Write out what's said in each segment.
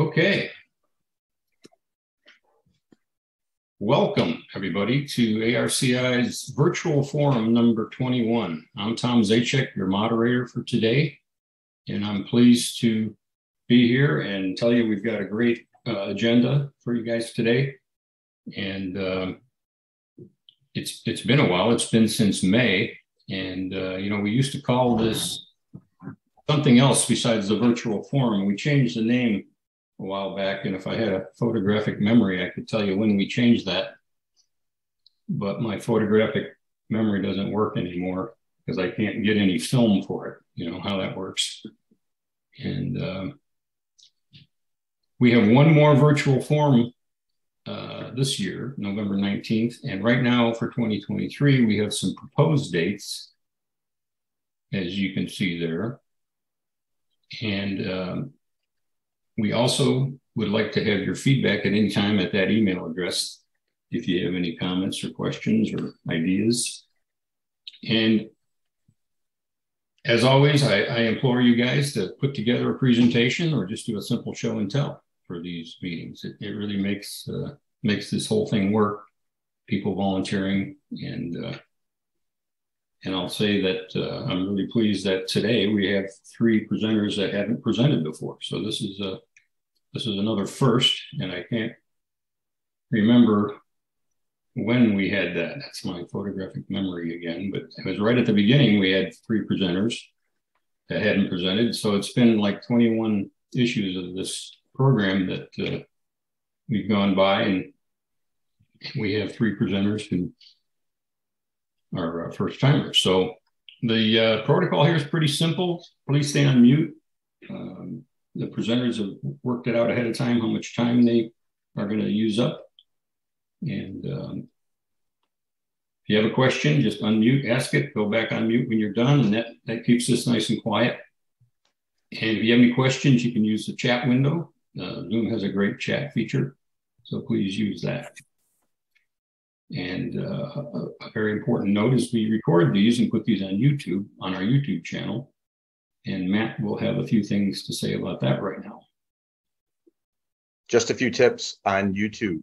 Okay. Welcome, everybody, to ARCI's virtual forum number 21. I'm Tom Zaczek, your moderator for today, and I'm pleased to be here and tell you we've got a great uh, agenda for you guys today. And uh, it's it's been a while. It's been since May, and uh, you know we used to call this something else besides the virtual forum. We changed the name a while back, and if I had a photographic memory, I could tell you when we changed that. But my photographic memory doesn't work anymore because I can't get any film for it. You know how that works. And um, we have one more virtual forum uh, this year, November 19th. And right now for 2023, we have some proposed dates, as you can see there. And um, we also would like to have your feedback at any time at that email address if you have any comments or questions or ideas. And as always, I, I, implore you guys to put together a presentation or just do a simple show and tell for these meetings. It, it really makes uh, makes this whole thing work. People volunteering and uh, and I'll say that uh, I'm really pleased that today we have three presenters that haven't presented before. So this is a this is another first, and I can't remember when we had that. That's my photographic memory again, but it was right at the beginning. We had three presenters that hadn't presented, so it's been like 21 issues of this program that uh, we've gone by, and we have three presenters who are uh, first timers. So the uh, protocol here is pretty simple. Please stay on mute. Um, the presenters have worked it out ahead of time how much time they are going to use up. And um, if you have a question, just unmute, ask it, go back on mute when you're done, and that, that keeps this nice and quiet. And if you have any questions, you can use the chat window. Uh, Zoom has a great chat feature, so please use that. And uh, a, a, very important note is we record these and put these on YouTube, on our YouTube channel. And Matt will have a few things to say about that right now. Just a few tips on YouTube.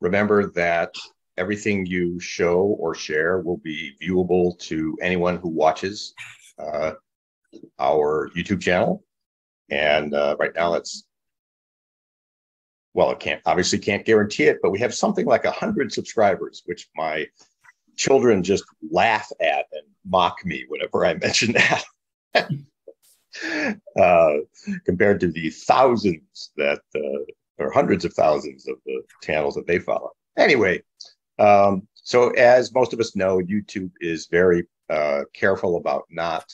Remember that everything you show or share will be viewable to anyone who watches uh, our YouTube channel. And uh, right now, it's well, it can't obviously can't guarantee it, but we have something like a hundred subscribers, which my children just laugh at and mock me whenever I mention that. uh, compared to the thousands that, uh, or hundreds of thousands of the channels that they follow. Anyway, um, so as most of us know, YouTube is very uh, careful about not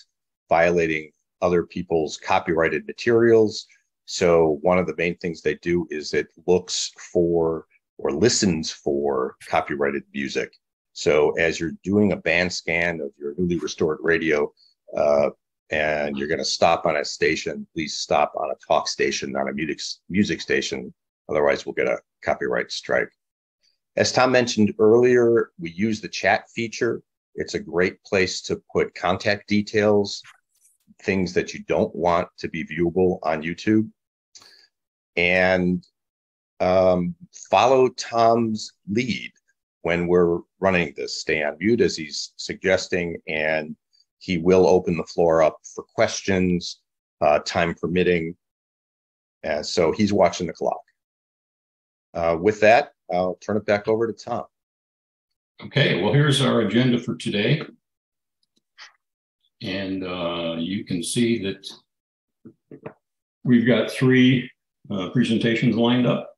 violating other people's copyrighted materials. So one of the main things they do is it looks for or listens for copyrighted music. So as you're doing a band scan of your newly restored radio, uh, and you're going to stop on a station, please stop on a talk station, not a music music station. Otherwise, we'll get a copyright strike. As Tom mentioned earlier, we use the chat feature. It's a great place to put contact details, things that you don't want to be viewable on YouTube and um, follow Tom's lead when we're running this. Stay on mute as he's suggesting, and he will open the floor up for questions, uh, time permitting. So he's watching the clock. Uh, with that, I'll turn it back over to Tom. Okay, well, here's our agenda for today. And uh, you can see that we've got three uh, presentations lined up.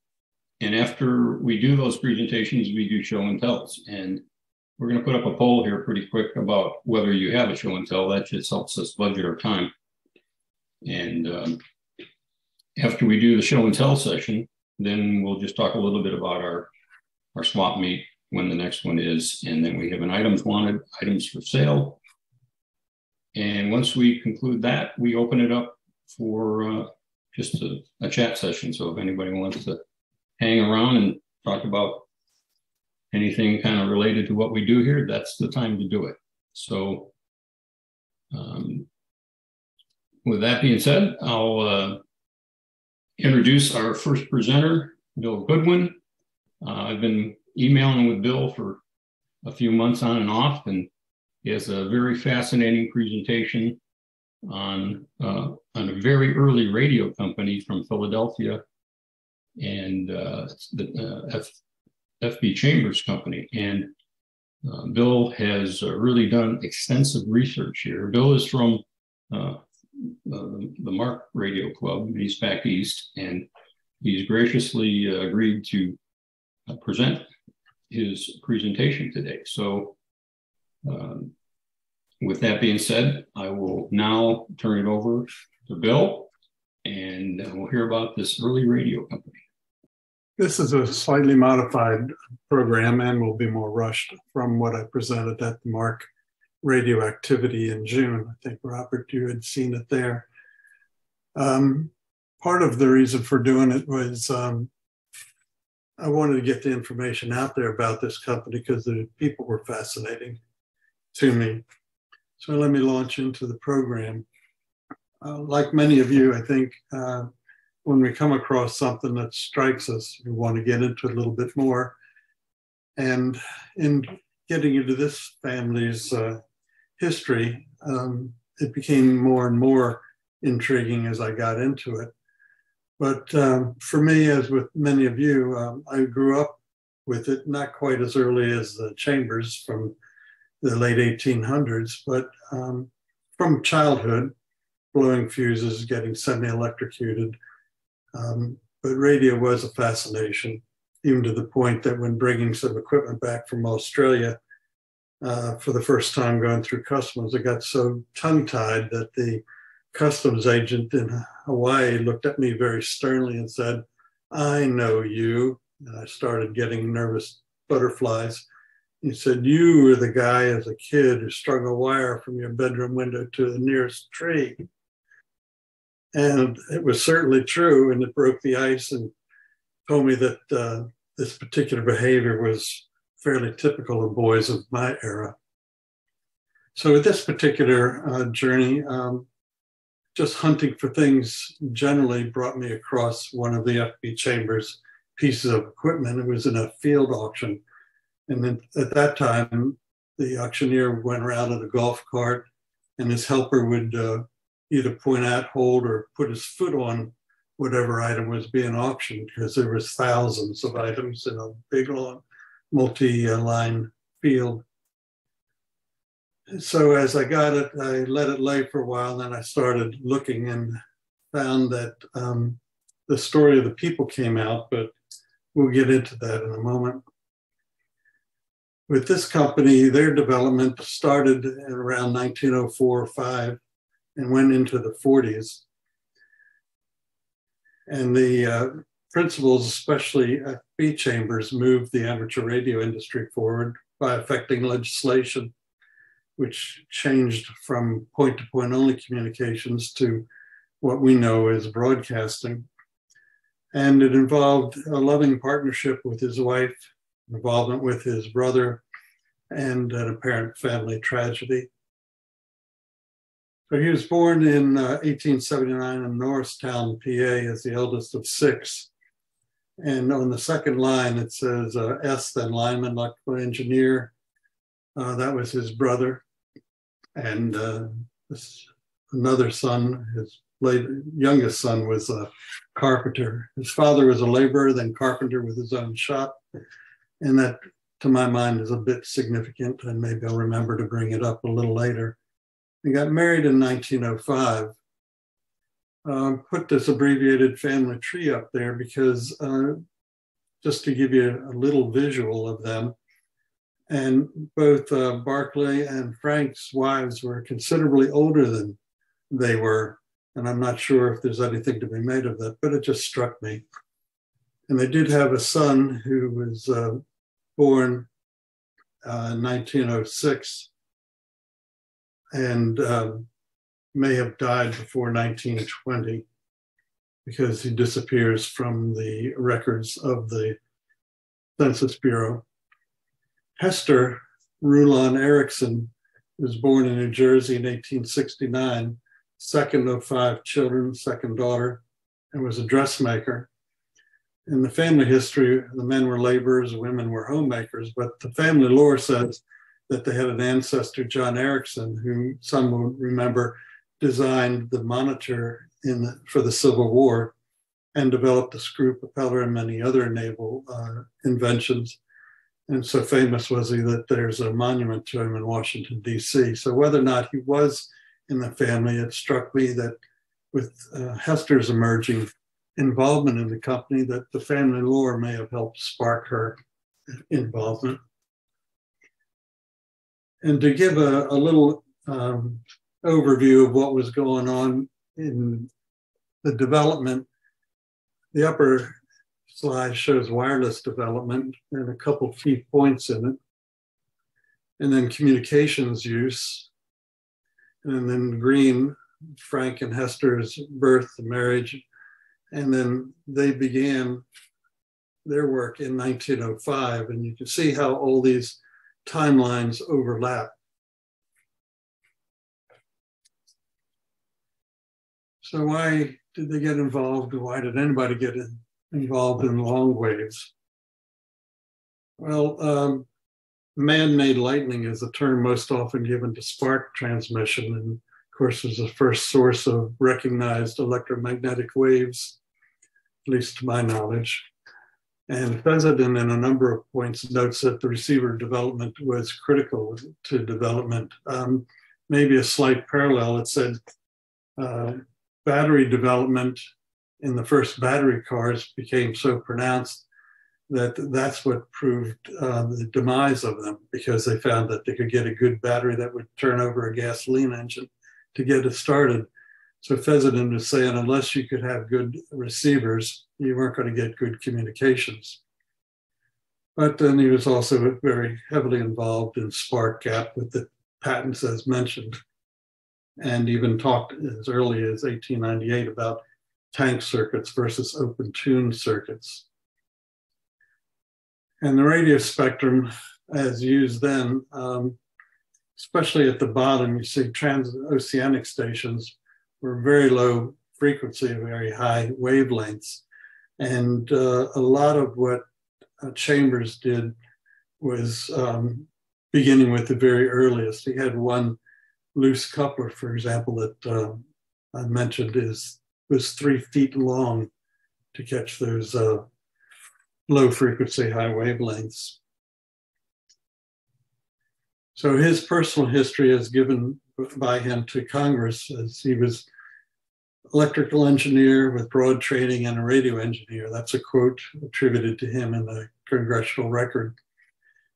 And after we do those presentations, we do show and tells. And we're going to put up a poll here pretty quick about whether you have a show and tell. That just helps us budget our time. And um, after we do the show and tell session, then we'll just talk a little bit about our, our swap meet when the next one is. And then we have an items wanted, items for sale. And once we conclude that, we open it up for uh, just a, a chat session. So if anybody wants to hang around and talk about anything kind of related to what we do here, that's the time to do it. So, um, with that being said, I'll uh, introduce our first presenter, Bill Goodwin. Uh, I've been emailing with Bill for a few months on and off, and he has a very fascinating presentation on uh, on a very early radio company from Philadelphia, and uh, the uh, F, FB Chambers Company. And uh, Bill has uh, really done extensive research here. Bill is from uh, the MARC Radio Club. He's back east, and he's graciously agreed to present his presentation today. So, um, with that being said, I will now turn it over to Bill, and we'll hear about this early radio company. This is a slightly modified program and will be more rushed from what I presented at the MARC radioactivity in June. I think, Robert, you had seen it there. Um, part of the reason for doing it was um, I wanted to get the information out there about this company because the people were fascinating to me. So let me launch into the program. Uh, like many of you, I think uh, when we come across something that strikes us, we want to get into it a little bit more. And in getting into this family's uh, history, um, it became more and more intriguing as I got into it. But um, for me, as with many of you, um, I grew up with it not quite as early as the Chambers from the late 1800s, but um, from childhood, blowing fuses, getting semi electrocuted. Um, but radio was a fascination, even to the point that when bringing some equipment back from Australia uh, for the first time going through customs, I got so tongue tied that the customs agent in Hawaii looked at me very sternly and said, I know you. And I started getting nervous butterflies. He said, You were the guy as a kid who strung a wire from your bedroom window to the nearest tree. And it was certainly true. And it broke the ice and told me that uh, this particular behavior was fairly typical of boys of my era. So, with this particular uh, journey, um, just hunting for things generally brought me across one of the FB Chambers pieces of equipment. It was in a field auction. And then at that time, the auctioneer went around in a golf cart and his helper would uh, either point out, hold, or put his foot on whatever item was being auctioned because there was thousands of items in a big long multi-line field so as I got it, I let it lay for a while. And then I started looking and found that um, the story of the people came out, but we'll get into that in a moment. With this company, their development started around 1904 or 5 and went into the 40s. And the uh, principles, especially at B chambers, moved the amateur radio industry forward by affecting legislation which changed from point to point only communications to what we know as broadcasting. And it involved a loving partnership with his wife, involvement with his brother, and an apparent family tragedy. So he was born in uh, 1879 in Norristown, PA, as the eldest of six. And on the second line, it says uh, S, then lineman, electrical engineer. Uh, that was his brother and uh, this, another son, his late, youngest son, was a carpenter. His father was a laborer, then carpenter with his own shop, and that, to my mind, is a bit significant. And maybe I'll remember to bring it up a little later. He got married in 1905. Uh, put this abbreviated family tree up there because uh, just to give you a little visual of them, and both uh, Barclay and Frank's wives were considerably older than they were. And I'm not sure if there's anything to be made of that, but it just struck me. And they did have a son who was uh, born uh, in 1906 and um, may have died before 1920 because he disappears from the records of the Census Bureau. Hester Rulon Erickson was born in New Jersey in 1869, second of five children, second daughter. and was a dressmaker. In the family history, the men were laborers, women were homemakers, but the family lore says that they had an ancestor, John Ericsson, who some will remember designed the monitor in the, for the Civil War and developed the screw propeller and many other naval uh, inventions. And so famous was he that there's a monument to him in Washington, D.C. So whether or not he was in the family, it struck me that with uh, Hester's emerging involvement in the company, that the family lore may have helped spark her involvement. And to give a, a little um, overview of what was going on in the development, the upper slide shows wireless development and a couple key points in it. And then communications use. And then green, Frank and Hester's birth, marriage. And then they began their work in 1905. And you can see how all these timelines overlap. So why did they get involved? Why did anybody get in, involved in long waves? Well, um, man-made lightning is the term most often given to spark transmission, and of course, is the first source of recognized electromagnetic waves, at least to my knowledge. And Fessenden, in a number of points, notes that the receiver development was critical to development. Um, maybe a slight parallel, it said uh, battery development in the first battery cars became so pronounced that that's what proved uh, the demise of them because they found that they could get a good battery that would turn over a gasoline engine to get it started. So Fessenden was saying, unless you could have good receivers, you weren't going to get good communications. But then he was also very heavily involved in Spark Gap with the patents as mentioned, and even talked as early as 1898 about tank circuits versus open tune circuits. And the radio spectrum, as used then, um, especially at the bottom, you see transoceanic stations were very low frequency, very high wavelengths. And uh, a lot of what uh, Chambers did was um, beginning with the very earliest. He had one loose coupler, for example, that uh, I mentioned is was three feet long to catch those uh, low frequency, high wavelengths. So his personal history has given by him to Congress as he was electrical engineer with broad training and a radio engineer. That's a quote attributed to him in the congressional record.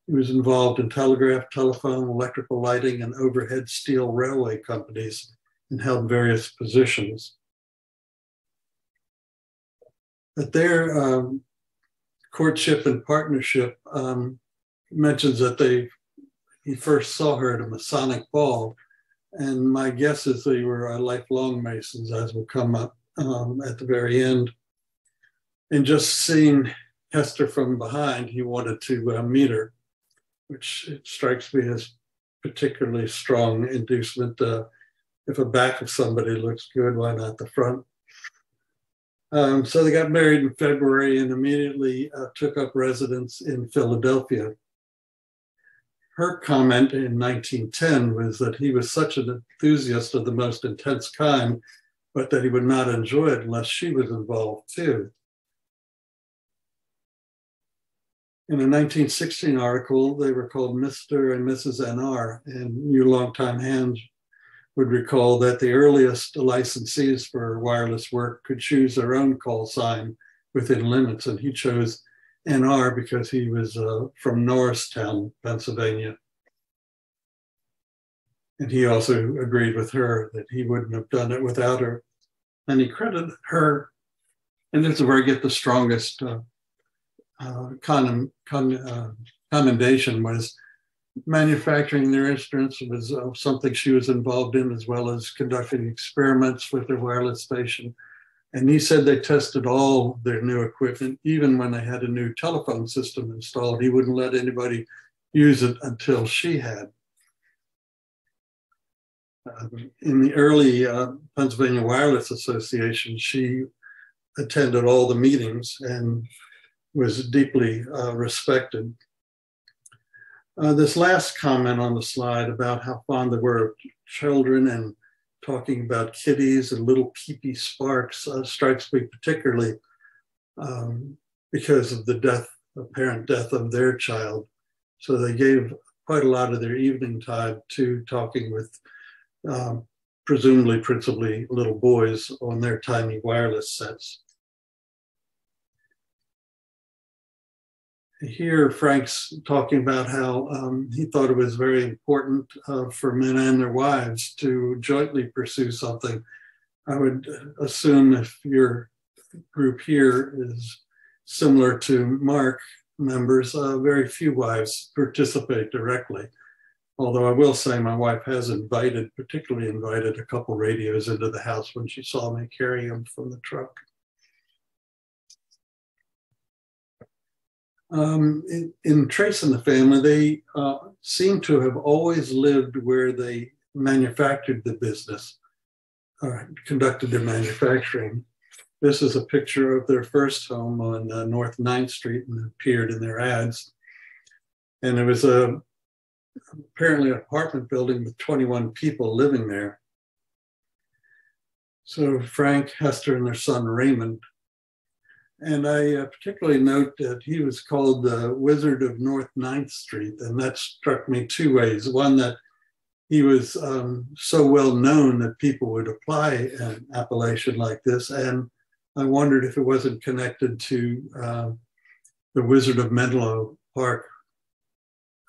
He was involved in telegraph, telephone, electrical lighting, and overhead steel railway companies and held various positions. But their um, courtship and partnership um, mentions that they he first saw her at a Masonic ball. And my guess is they were uh, lifelong Masons, as will come up um, at the very end. And just seeing Hester from behind, he wanted to uh, meet her, which strikes me as particularly strong inducement. Uh, if a back of somebody looks good, why not the front? Um, so they got married in February and immediately uh, took up residence in Philadelphia her comment in 1910 was that he was such an enthusiast of the most intense kind, but that he would not enjoy it unless she was involved too. In a 1916 article, they were called Mr. and Mrs. NR, and you longtime hands would recall that the earliest licensees for wireless work could choose their own call sign within limits, and he chose NR because he was uh, from Norristown, Pennsylvania. And he also agreed with her that he wouldn't have done it without her. And he credited her, and this is where I get the strongest uh, uh, con, con, uh, commendation was manufacturing their instruments was uh, something she was involved in, as well as conducting experiments with their wireless station and he said they tested all their new equipment, even when they had a new telephone system installed. He wouldn't let anybody use it until she had. Uh, in the early uh, Pennsylvania Wireless Association, she attended all the meetings and was deeply uh, respected. Uh, this last comment on the slide about how fond they were of children and talking about kitties and little peepee sparks uh, strikes me particularly um, because of the death, apparent death of their child. So they gave quite a lot of their evening time to talking with um, presumably principally little boys on their tiny wireless sets. Here, Frank's talking about how um, he thought it was very important uh, for men and their wives to jointly pursue something. I would assume if your group here is similar to MARC members, uh, very few wives participate directly. Although I will say my wife has invited, particularly invited a couple radios into the house when she saw me carry them from the truck. Um, in, in, Trace the family, they uh, seem to have always lived where they manufactured the business, or conducted their manufacturing. This is a picture of their first home on uh, North 9th Street and appeared in their ads. And it was a apparently an apartment building with 21 people living there. So Frank, Hester, and their son Raymond. And I uh, particularly note that he was called the Wizard of North 9th Street. And that struck me two ways. One, that he was um, so well known that people would apply an appellation like this. And I wondered if it wasn't connected to uh, the Wizard of Menlo Park,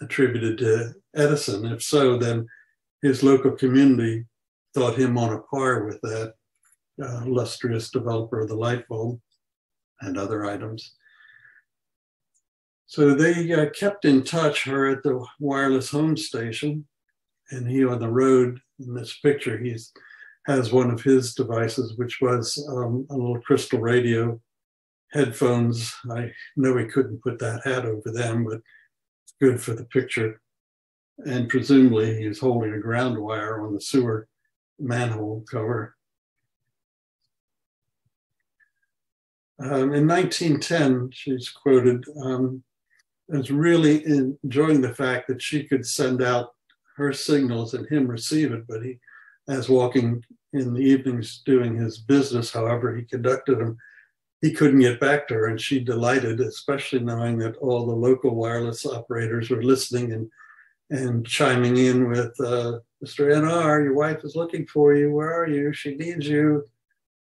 attributed to Edison. If so, then his local community thought him on a par with that uh, illustrious developer of the light bulb and other items. So they uh, kept in touch, her at the wireless home station, and he on the road in this picture, he has one of his devices, which was um, a little crystal radio, headphones. I know he couldn't put that hat over them, but it's good for the picture. And presumably he's holding a ground wire on the sewer manhole cover. Um, in 1910, she's quoted um, as really enjoying the fact that she could send out her signals and him receive it, but he, as walking in the evenings doing his business, however he conducted them, he couldn't get back to her, and she delighted, especially knowing that all the local wireless operators were listening and and chiming in with uh, Mr. NR, your wife is looking for you. Where are you? She needs you,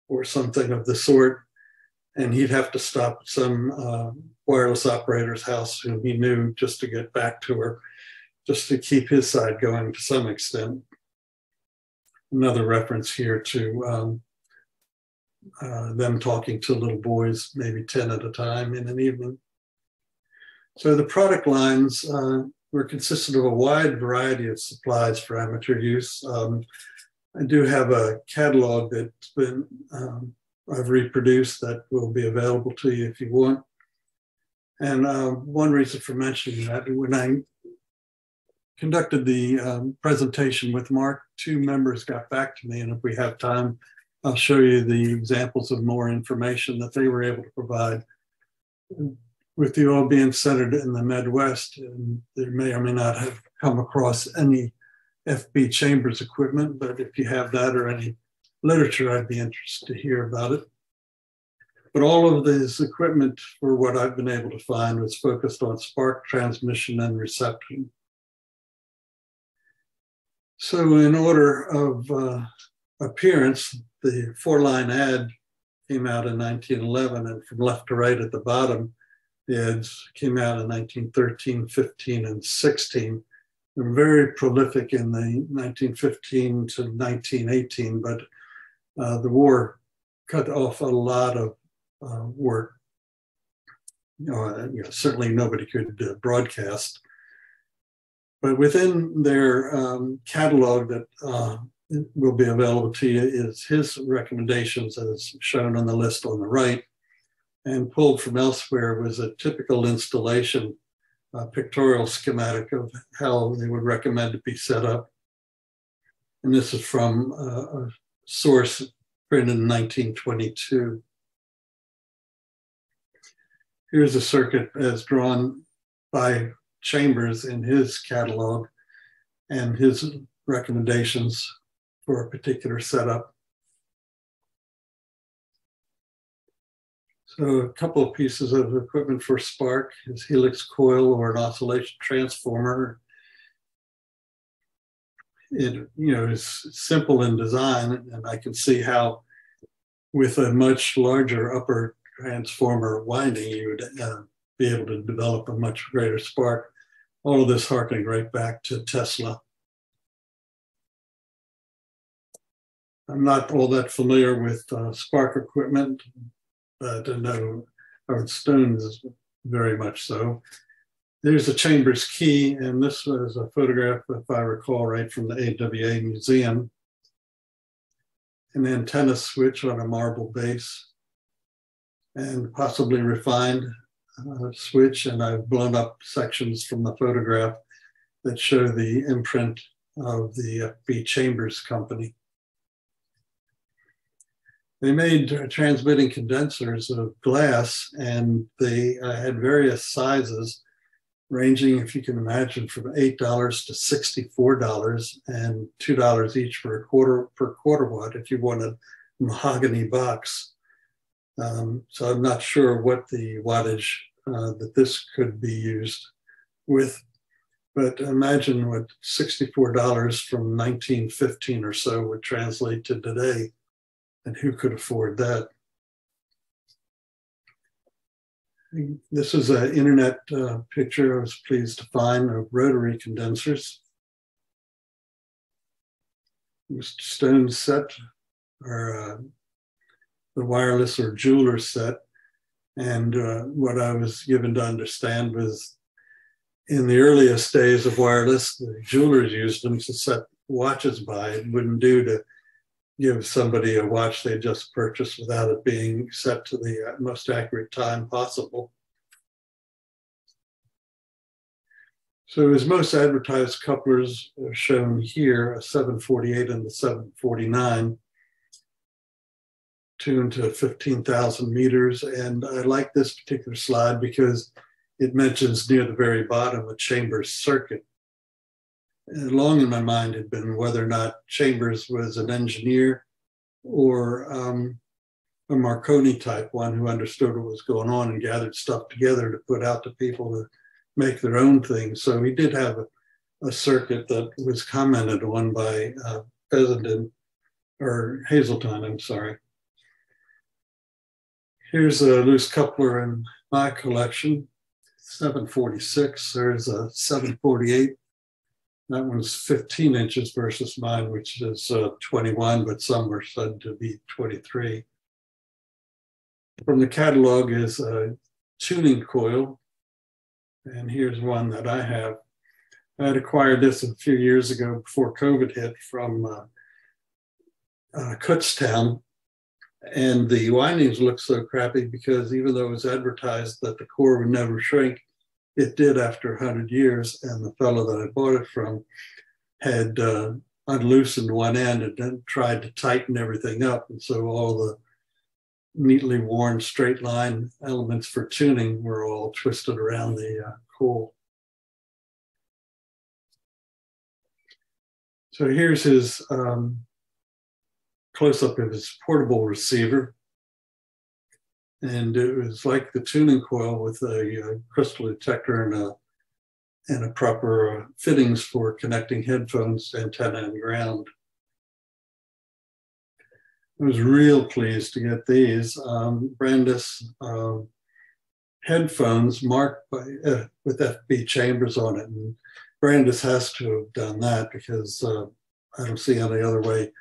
or something of the sort. And he'd have to stop at some uh, wireless operator's house whom he knew just to get back to her, just to keep his side going to some extent. Another reference here to um, uh, them talking to little boys, maybe 10 at a time in an evening. So the product lines uh, were consistent of a wide variety of supplies for amateur use. Um, I do have a catalog that's been um, I've reproduced that will be available to you if you want. And uh, one reason for mentioning that, when I conducted the um, presentation with MARC, two members got back to me, and if we have time, I'll show you the examples of more information that they were able to provide. With you all being centered in the Midwest, and there may or may not have come across any FB Chambers equipment, but if you have that or any literature, I'd be interested to hear about it. But all of this equipment, for what I've been able to find, was focused on spark transmission and reception. So, in order of uh, appearance, the four line ad came out in 1911, and from left to right at the bottom, the ads came out in 1913, 15, and 16. They're very prolific in the 1915 to 1918, but uh, the war cut off a lot of uh, work. Uh, you know, certainly nobody could uh, broadcast. But within their um, catalog that uh, will be available to you is his recommendations as shown on the list on the right and pulled from elsewhere was a typical installation pictorial schematic of how they would recommend it be set up. And this is from uh, source printed in 1922. Here's a circuit as drawn by Chambers in his catalog and his recommendations for a particular setup. So a couple of pieces of equipment for Spark, his helix coil or an oscillation transformer. It you know is simple in design, and I can see how with a much larger upper transformer winding, you would uh, be able to develop a much greater spark. All of this harkening right back to Tesla. I'm not all that familiar with uh, spark equipment, but I know Howard Stone is very much so. There's a Chambers key, and this was a photograph, if I recall right, from the AWA Museum. An antenna switch on a marble base and possibly refined uh, switch. And I've blown up sections from the photograph that show the imprint of the FB Chambers company. They made transmitting condensers of glass and they uh, had various sizes ranging, if you can imagine, from $8 to $64 and $2 each for a quarter per quarter watt if you want a mahogany box. Um, so I'm not sure what the wattage uh, that this could be used with, but imagine what $64 from 1915 or so would translate to today, and who could afford that? This is an internet uh, picture I was pleased to find of rotary condensers. Mr. Stone's set or uh, the wireless or jeweler set. And uh, what I was given to understand was in the earliest days of wireless, the jewelers used them to set watches by. It wouldn't do to give somebody a watch they just purchased without it being set to the uh, most accurate time possible. So his most advertised couplers are shown here, a 748 and the 749 tuned to 15,000 meters. And I like this particular slide because it mentions near the very bottom a Chambers circuit. Long in my mind had been whether or not Chambers was an engineer or um, a Marconi type one who understood what was going on and gathered stuff together to put out to people to make their own things. So he did have a, a circuit that was commented on by uh, or Hazeltine, I'm sorry. Here's a loose coupler in my collection, 746. There's a 748. That one's 15 inches versus mine, which is uh, 21, but some were said to be 23. From the catalog is a tuning coil. And here's one that I have. I had acquired this a few years ago before COVID hit from uh, uh, Kutztown and the windings look so crappy because even though it was advertised that the core would never shrink, it did after 100 years. And the fellow that I bought it from had uh, unloosened one end and then tried to tighten everything up. And so all the neatly worn straight line elements for tuning were all twisted around the uh, core. So here's his um, close up of his portable receiver. And it was like the tuning coil with a, a crystal detector and a, and a proper uh, fittings for connecting headphones, antenna, and ground. I was real pleased to get these. Um, Brandes uh, headphones marked by, uh, with FB chambers on it. And Brandes has to have done that because uh, I don't see any other way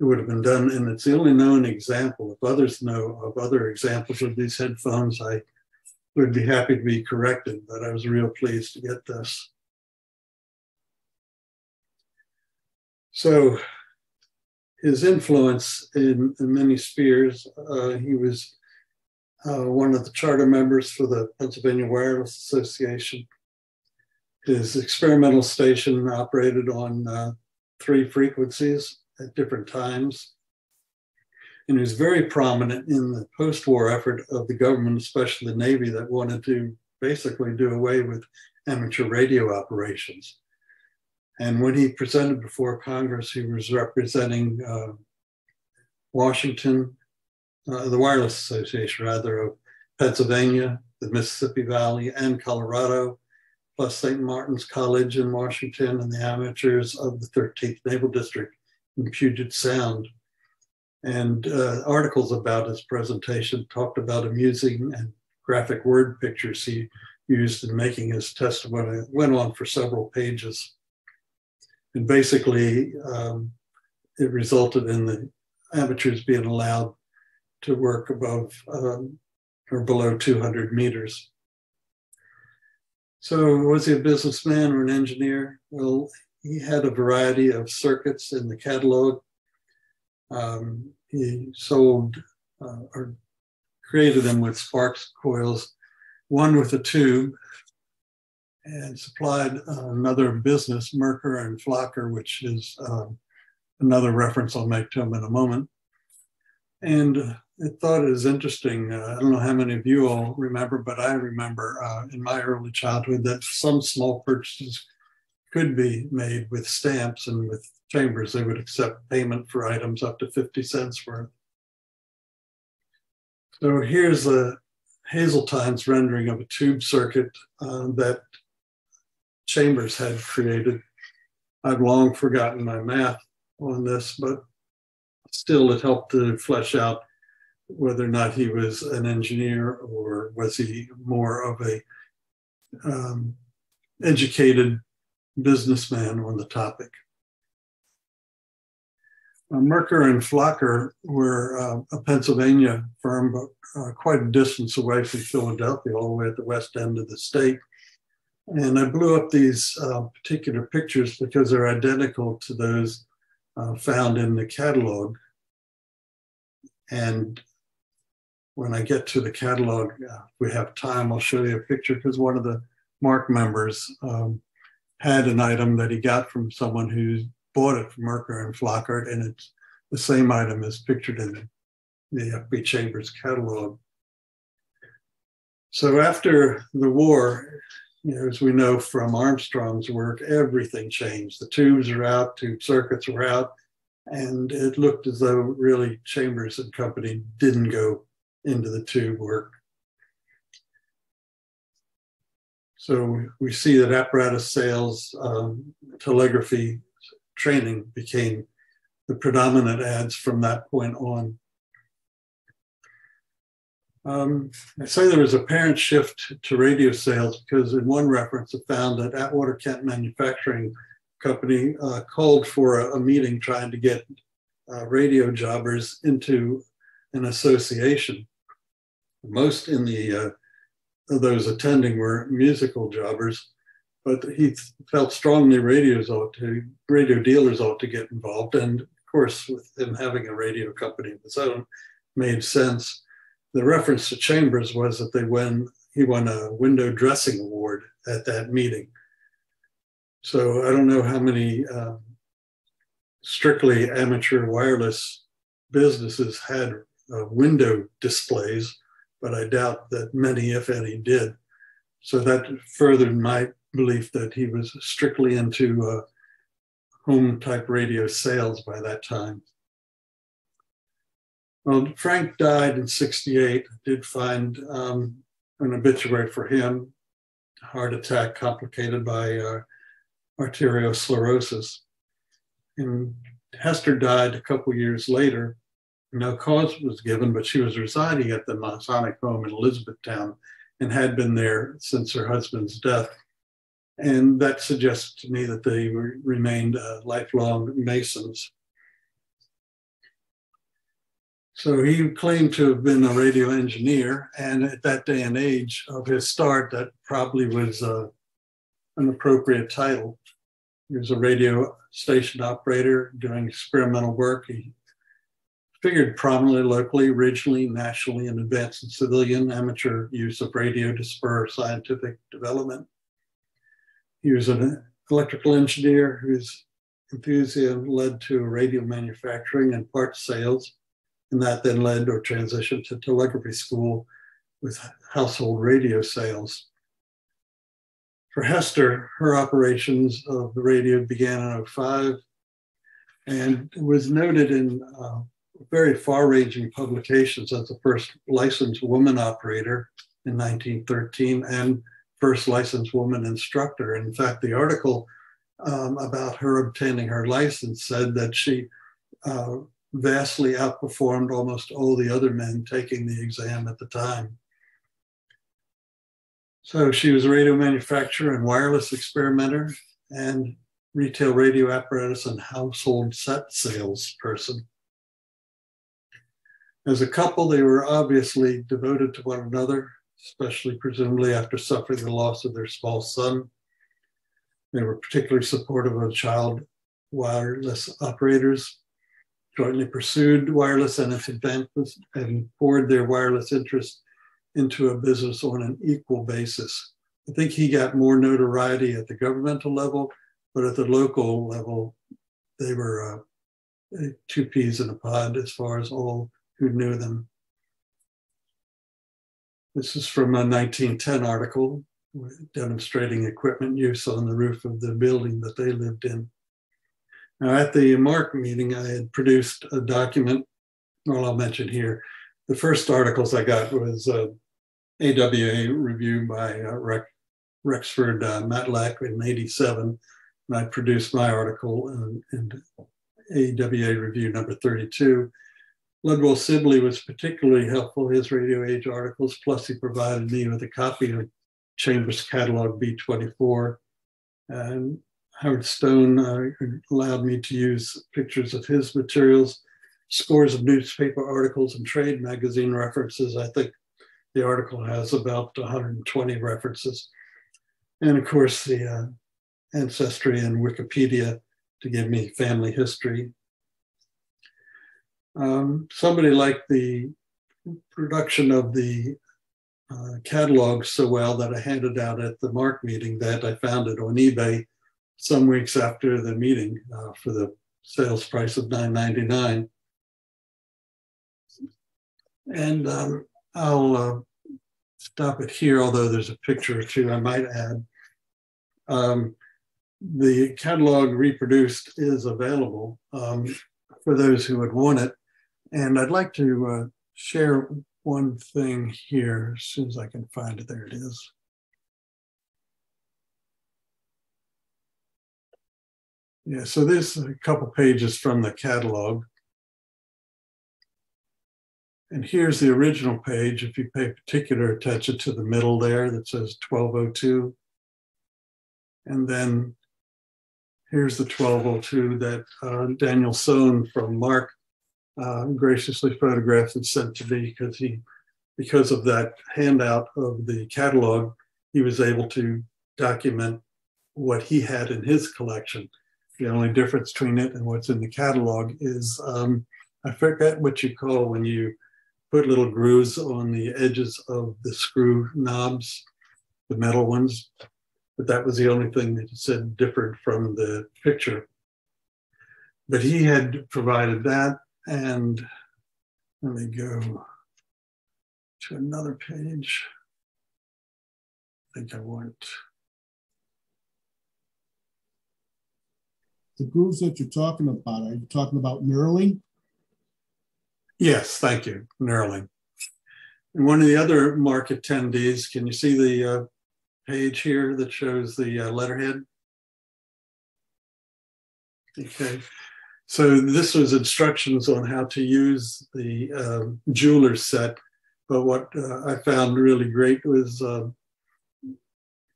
it would have been done. And it's the only known example. If others know of other examples of these headphones, I would be happy to be corrected, but I was real pleased to get this. So his influence in, in many spheres, uh, he was uh, one of the charter members for the Pennsylvania Wireless Association. His experimental station operated on uh, three frequencies, at different times. And he was very prominent in the post war effort of the government, especially the Navy, that wanted to basically do away with amateur radio operations. And when he presented before Congress, he was representing uh, Washington, uh, the Wireless Association, rather, of Pennsylvania, the Mississippi Valley, and Colorado, plus St. Martin's College in Washington and the amateurs of the 13th Naval District in Puget Sound. And uh, articles about his presentation talked about amusing and graphic word pictures he used in making his testimony. It went on for several pages. And basically, um, it resulted in the amateurs being allowed to work above um, or below 200 meters. So, was he a businessman or an engineer? Well, he had a variety of circuits in the catalog. Um, he sold uh, or created them with sparks coils, one with a tube, and supplied another business, Merkur and Flocker, which is uh, another reference I'll make to him in a moment. And I thought it was interesting. Uh, I don't know how many of you all remember, but I remember uh, in my early childhood that some small purchases could be made with stamps and with chambers. They would accept payment for items up to 50 cents worth. So here's a Hazeltine's rendering of a tube circuit uh, that Chambers had created. I've long forgotten my math on this, but still it helped to flesh out whether or not he was an engineer or was he more of a um, educated businessman on the topic. Uh, Merkur and Flocker were uh, a Pennsylvania firm, but uh, quite a distance away from Philadelphia, all the way at the west end of the state. And I blew up these uh, particular pictures because they're identical to those uh, found in the catalog. And when I get to the catalog, uh, we have time, I'll show you a picture because one of the MARC members um, had an item that he got from someone who bought it from Merker and Flockart, and it's the same item as pictured in the FB Chambers catalog. So after the war, you know, as we know from Armstrong's work, everything changed. The tubes were out, tube circuits were out, and it looked as though really Chambers and Company didn't go into the tube work. So we see that apparatus sales, um, telegraphy training became the predominant ads from that point on. Um, I say there was a apparent shift to radio sales because in one reference I found that Atwater Kent Manufacturing Company uh, called for a, a, meeting trying to get uh, radio jobbers into an association. Most in the uh, those attending were musical jobbers, but he felt strongly radios ought to radio dealers ought to get involved, and of course, with him having a radio company of his own, made sense the reference to Chambers was that they won he won a window dressing award at that meeting. So I don't know how many um, strictly amateur wireless businesses had uh, window displays, but I doubt that many, if any, did. So that furthered my belief that he was strictly into uh, home type radio sales by that time. Well, Frank died in 68. I did find um, an obituary for him, heart attack complicated by uh, arteriosclerosis. And Hester died a couple years later. No cause was given, but she was residing at the Masonic home in Elizabethtown and had been there since her husband's death. And that suggests to me that they re- remained uh, lifelong Masons. So he claimed to have been a radio engineer, and at that day and age of his start, that probably was uh, an appropriate title. He was a radio station operator doing experimental work. He figured prominently locally, regionally, nationally, and advanced in civilian amateur use of radio to spur scientific development. He was an electrical engineer whose enthusiasm led to radio manufacturing and parts sales And that then led or transitioned to telegraphy school with household radio sales. For Hester, her operations of the radio began in 05 and was noted in uh, very far ranging publications as the first licensed woman operator in 1913 and first licensed woman instructor. In fact, the article um, about her obtaining her license said that she uh, vastly outperformed almost all the other men taking the exam at the time. So she was a radio manufacturer and wireless experimenter and retail radio apparatus and household set sales person. As a couple, they were obviously devoted to one another, especially presumably after suffering the loss of their small son. They were particularly supportive of child wireless operators, jointly pursued wireless and its advancements, and poured their wireless interest into a business on an equal basis. I think he got more notoriety at the governmental level, but at the local level, they were uh, two peas in a pod as far as all who knew them. This is from a 1910 article demonstrating equipment use on the roof of the building that they lived in. Now, at the MARC meeting, I had produced a document, well, I'll mention here. The first articles I got was uh, AWA review by uh, Rex, Rexford uh, Matlack in 87. And I produced my article in, in AWA review number 32. Ludwell Sibley was particularly helpful, his Radio Age articles, plus he provided me with a copy of Chambers Catalog B24. And Howard Stone uh, allowed me to use pictures of his materials, scores of newspaper articles and trade magazine references. I think the article has about 120 references. And of course, the uh, Ancestry and Wikipedia to give me family history. Um, somebody liked the production of the uh, catalog so well that I handed out at the MARC meeting that I found it on eBay some weeks after the meeting uh, for the sales price of $9.99. And um, I'll uh, stop it here, although there's a picture or two I might add. Um, the catalog reproduced is available um, for those who would want it. And I'd like to uh, share one thing here as soon as I can find it. There it is. Yeah, so there's a couple pages from the catalog. And here's the original page. If you pay particular attention to the middle there that says 1202. And then here's the 1202 that uh, Daniel Sohn from MARC uh, graciously photographed and sent to me because he, because of that handout of the catalog, he was able to document what he had in his collection. The only difference between it and what's in the catalog is um, I forget what you call when you put little grooves on the edges of the screw knobs, the metal ones. But that was the only thing that he said differed from the picture. But he had provided that. And let me go to another page. I think I want. The grooves that you're talking about, are you talking about knurling? Yes, thank you, knurling. And one of the other MARC attendees, can you see the uh, page here that shows the uh, letterhead? Okay, so this was instructions on how to use the um, jeweler set, but what uh, I found really great was uh,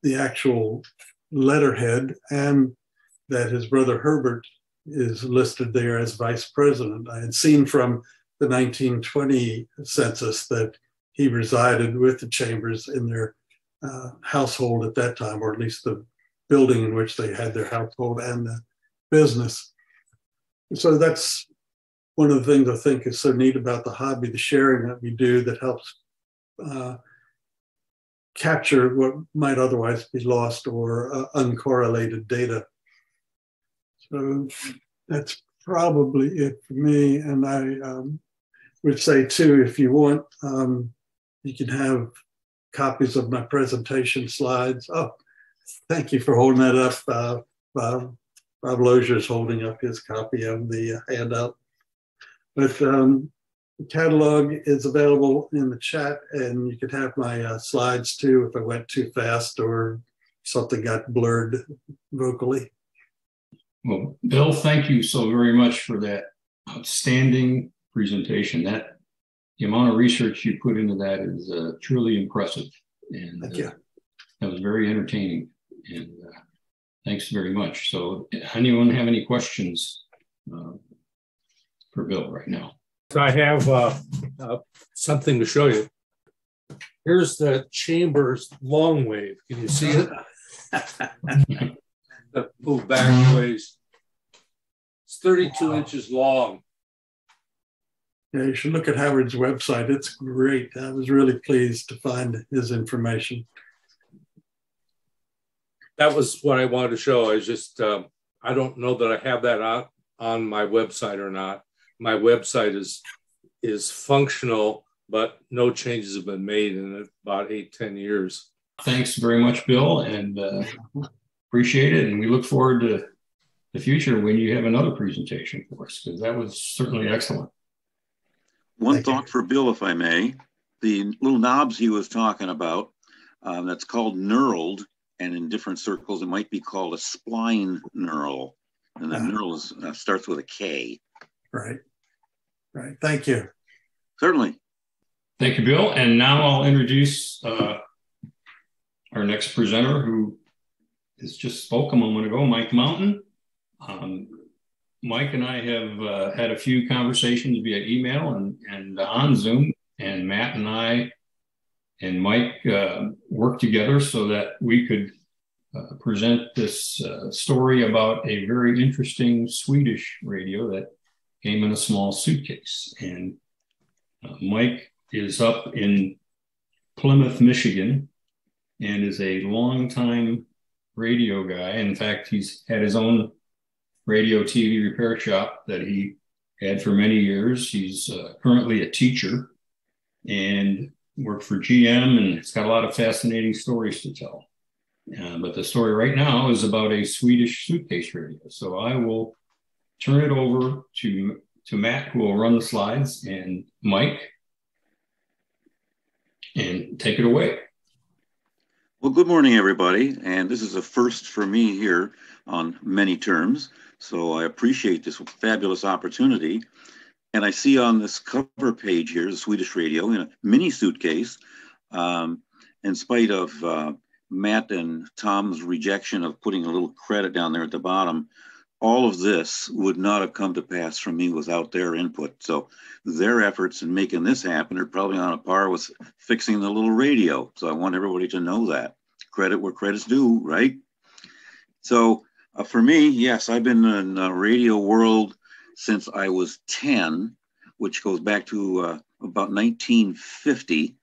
the actual letterhead and that his brother Herbert is listed there as vice president. I had seen from the 1920 census that he resided with the Chambers in their uh, household at that time, or at least the building in which they had their household and the business. So that's one of the things I think is so neat about the hobby, the sharing that we do that helps uh, capture what might otherwise be lost or uh, uncorrelated data. So that's probably it for me. And I um, would say too, if you want, um, you can have copies of my presentation slides. Oh, thank you for holding that up. Uh, Bob, Lozier is holding up his copy of the handout. But um, the catalog is available in the chat, and you could have my uh, slides too if I went too fast or something got blurred vocally. Well, Bill, thank you so very much for that outstanding presentation. That the amount of research you put into that is uh, truly impressive, and. Uh, that was very entertaining. And uh, thanks very much. So, anyone have any questions uh, for Bill right now? So I have uh, uh, something to show you. Here's the Chambers long wave. Can you see it? the move back ways. It's 32 inches long. Yeah, you should look at Howard's website. It's great. I was really pleased to find his information. That was what I wanted to show. I just, um, I don't know that I have that on, on my website or not. My website is is functional, but no changes have been made in about eight, ten years. Thanks very much, Bill, and uh, appreciate it. And we look forward to the future when you have another presentation for us, because that was certainly excellent. One Thank thought you. for Bill, if I may. The little knobs he was talking about, um, that's called knurled, and in different circles, it might be called a spline knurl. And the uh, knurl is, uh, starts with a K. Right. Right. Thank you. Certainly. Thank you, Bill. And now I'll introduce uh, our next presenter who has just spoke a moment ago, Mike Mountain. Um, Mike and I have uh, had a few conversations via email and, and on Zoom, and Matt and I and Mike uh, worked together so that we could uh, present this uh, story about a very interesting Swedish radio that came in a small suitcase. And uh, Mike is up in Plymouth, Michigan, and is a longtime radio guy. In fact, he's had his own radio TV repair shop that he had for many years. He's uh, currently a teacher and worked for GM, and it's got a lot of fascinating stories to tell. Uh, but the story right now is about a Swedish suitcase radio. So I will turn it over to, to Matt, who will run the slides, and Mike, and take it away. Well, good morning, everybody. And this is a first for me here on many terms. So I appreciate this fabulous opportunity. And I see on this cover page here, the Swedish radio in a mini suitcase, um, in spite of uh, Matt and Tom's rejection of putting a little credit down there at the bottom, all of this would not have come to pass from me without their input. So their efforts in making this happen are probably on a par with fixing the little radio. So I want everybody to know that. Credit where credit's due, right? So uh, for me, yes, I've been in the radio world since I was 10, which goes back to uh, about 1950,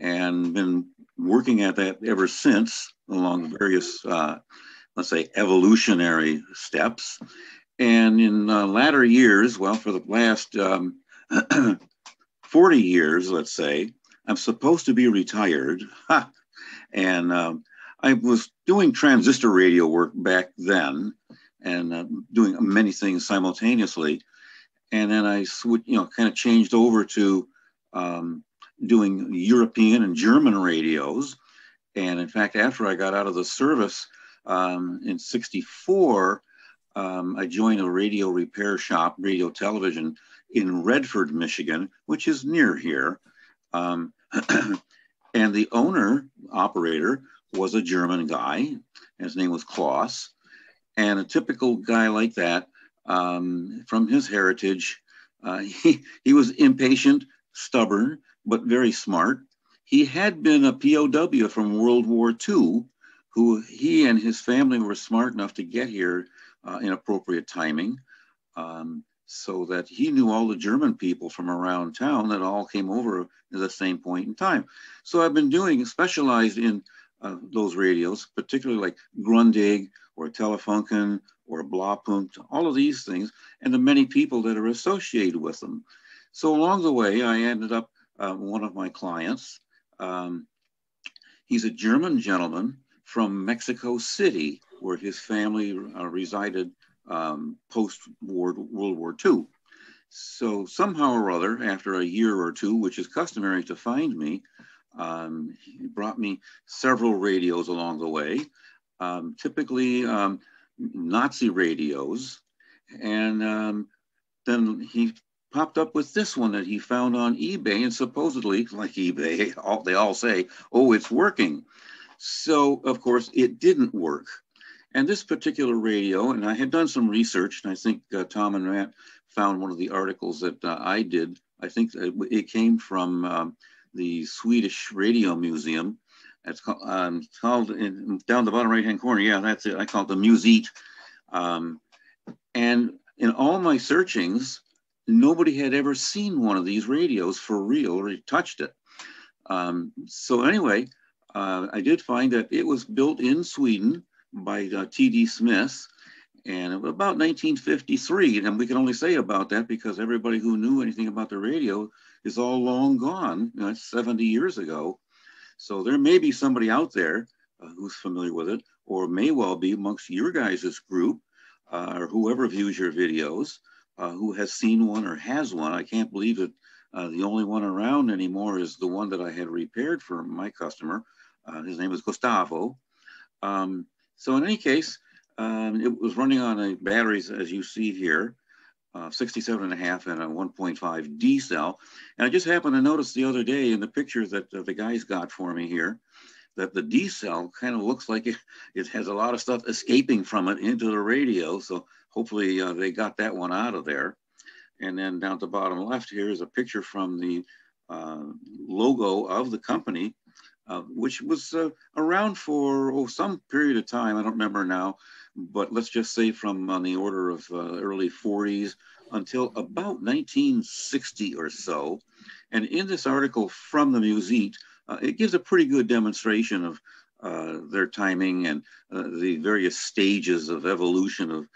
and been working at that ever since along various uh, let's say, evolutionary steps. And in uh, latter years, well, for the last um, 40 years, let's say, I'm supposed to be retired. and um, I was doing transistor radio work back then and uh, doing many things simultaneously. And then I, you know, kind of changed over to um, doing European and German radios. And in fact, after I got out of the service, um, in 64, um, I joined a radio repair shop, radio television in Redford, Michigan, which is near here. Um, and the owner, operator, was a German guy. His name was Klaus. And a typical guy like that, um, from his heritage, uh, he, he was impatient, stubborn, but very smart. He had been a POW from World War II who he and his family were smart enough to get here uh, in appropriate timing. Um, so that he knew all the German people from around town that all came over at the same point in time. So I've been doing specialized in those radios, particularly like Grundig or Telefunken or Blaupunkt, all of these things, and the many people that are associated with them. So along the way, I ended up uh, one of my clients. Um, he's a German gentleman from Mexico City, where his family uh, resided um, post World War II. So somehow or other, after a year or two, which is customary to find me, um, he brought me several radios along the way, um, typically um, Nazi radios. And um, then he popped up with this one that he found on eBay, and supposedly, like eBay, all, they all say, oh, it's working. So, of course, it didn't work. And this particular radio, and I had done some research, and I think uh, Tom and Matt found one of the articles that uh, I did. I think it came from um, the Swedish Radio Museum. It's called, um, called in, down the bottom right hand corner. Yeah, that's it. I call it the Musette. Um, and in all my searchings, nobody had ever seen one of these radios for real or touched it. Um, so anyway, uh, I did find that it was built in Sweden by uh, T.D. Smith and about 1953. And we can only say about that because everybody who knew anything about the radio is all long gone. You know, it's 70 years ago. So there may be somebody out there uh, who's familiar with it, or may well be amongst your guys' group, uh, or whoever views your videos, uh, who has seen one or has one. I can't believe that uh, the only one around anymore is the one that I had repaired for my customer. Uh, his name is Gustavo. Um, so in any case, um, it was running on a batteries, as you see here, uh, 67 and a half and a 1.5 D cell. And I just happened to notice the other day in the picture that uh, the guys got for me here, that the D cell kind of looks like it, it has a lot of stuff escaping from it into the radio. So hopefully uh, they got that one out of there. And then down at the bottom left here is a picture from the uh, logo of the company uh, which was uh, around for oh, some period of time. I don't remember now, but let's just say from on the order of uh, early 40s until about 1960 or so. And in this article from the Musette, uh, it gives a pretty good demonstration of uh, their timing and uh, the various stages of evolution of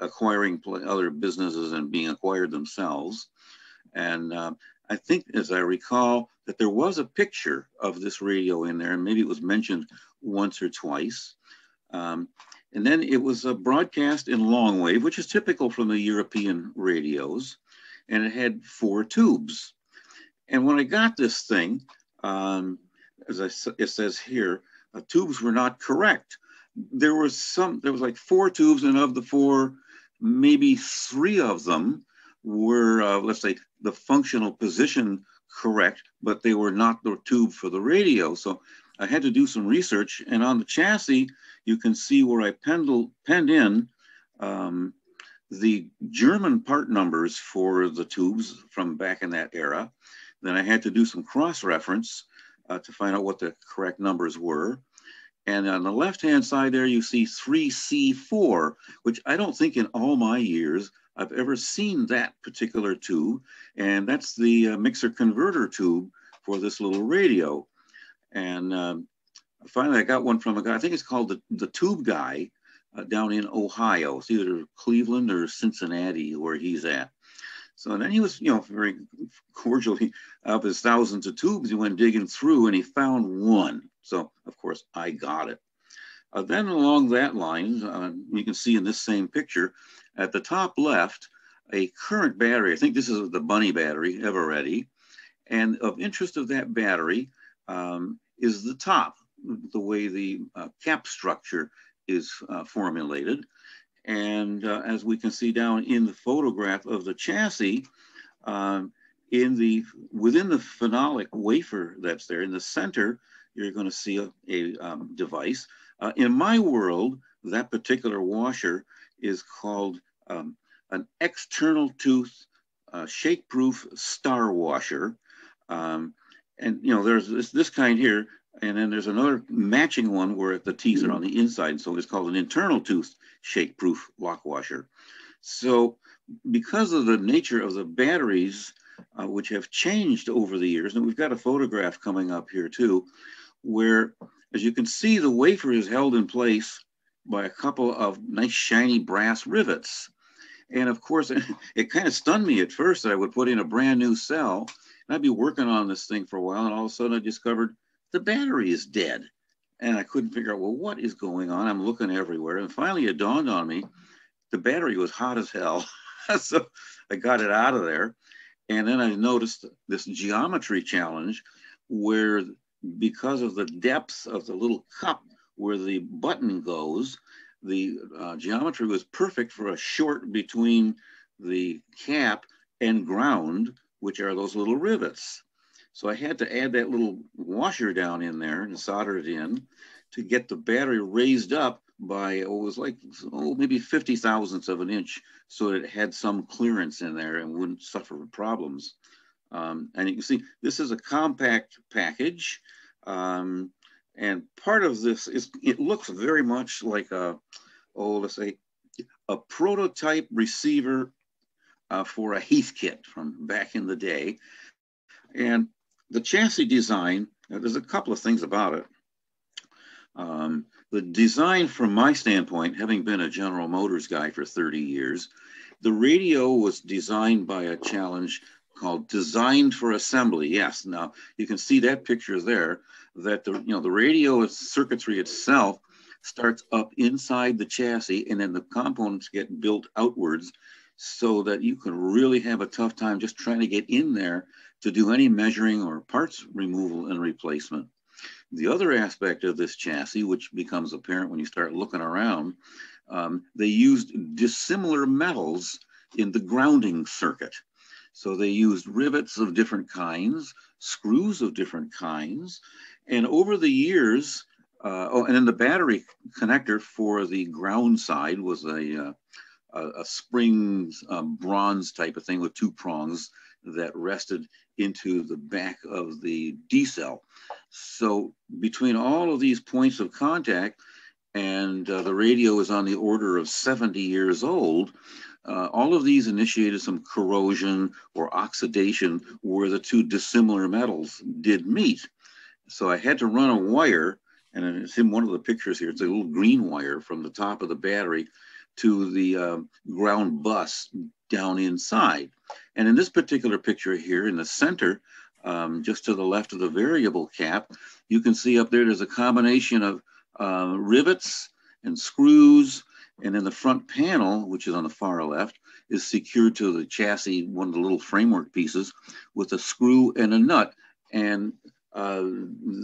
acquiring other businesses and being acquired themselves. And I think, as I recall, that there was a picture of this radio in there, and maybe it was mentioned once or twice. Um, and then it was a broadcast in long wave, which is typical from the European radios, and it had four tubes. And when I got this thing, um, as I, it says here, uh, tubes were not correct. There was some, there was like four tubes, and of the four, maybe three of them were, uh, let's say, the functional position correct, but they were not the tube for the radio. So I had to do some research. And on the chassis, you can see where I penned, penned in um, the German part numbers for the tubes from back in that era. Then I had to do some cross reference uh, to find out what the correct numbers were. And on the left-hand side there, you see 3C4, which I don't think in all my years I've ever seen that particular tube, and that's the uh, mixer converter tube for this little radio. And um, finally, I got one from a guy, I think it's called the, the Tube Guy uh, down in Ohio. It's either Cleveland or Cincinnati where he's at. So then he was, you know, very cordially of his thousands of tubes, he went digging through and he found one. So, of course, I got it. Uh, then along that line, uh, you can see in this same picture, at the top left, a current battery. I think this is the Bunny battery, Eveready. And of interest of that battery um, is the top, the way the uh, cap structure is uh, formulated. And uh, as we can see down in the photograph of the chassis, um, in the within the phenolic wafer that's there in the center, you're going to see a, a um, device. Uh, in my world, that particular washer is called um, an external tooth uh, shake-proof star washer. Um, and you know, there's this, this kind here, and then there's another matching one where the teeth are on the inside. So it's called an internal tooth shake-proof lock washer. So because of the nature of the batteries, uh, which have changed over the years, and we've got a photograph coming up here too, where as you can see, the wafer is held in place by a couple of nice shiny brass rivets. And of course, it kind of stunned me at first that I would put in a brand new cell and I'd be working on this thing for a while. And all of a sudden I discovered the battery is dead. And I couldn't figure out, well, what is going on? I'm looking everywhere. And finally it dawned on me the battery was hot as hell. so I got it out of there. And then I noticed this geometry challenge where, because of the depth of the little cup where the button goes, the uh, geometry was perfect for a short between the cap and ground, which are those little rivets. So I had to add that little washer down in there and solder it in to get the battery raised up by oh, it was like oh maybe 50 thousandths of an inch so that it had some clearance in there and wouldn't suffer problems. Um, and you can see this is a compact package. Um, and part of this is it looks very much like a, oh, let's say a prototype receiver uh, for a Heathkit from back in the day. And the chassis design, there's a couple of things about it. Um, the design, from my standpoint, having been a General Motors guy for 30 years, the radio was designed by a challenge called Designed for Assembly. Yes, now you can see that picture there. That the you know the radio circuitry itself starts up inside the chassis, and then the components get built outwards, so that you can really have a tough time just trying to get in there to do any measuring or parts removal and replacement. The other aspect of this chassis, which becomes apparent when you start looking around, um, they used dissimilar metals in the grounding circuit. So they used rivets of different kinds, screws of different kinds, and over the years, uh, oh, and then the battery connector for the ground side was a, uh, a, spring um, bronze type of thing with two prongs that rested into the back of the D cell. So between all of these points of contact, and uh, the radio is on the order of 70 years old, uh, all of these initiated some corrosion or oxidation where the two dissimilar metals did meet. So I had to run a wire, and it's in one of the pictures here, it's a little green wire from the top of the battery to the uh, ground bus down inside. And in this particular picture here in the center, um, just to the left of the variable cap, you can see up there there's a combination of uh, rivets and screws. And then the front panel, which is on the far left, is secured to the chassis, one of the little framework pieces, with a screw and a nut. And uh,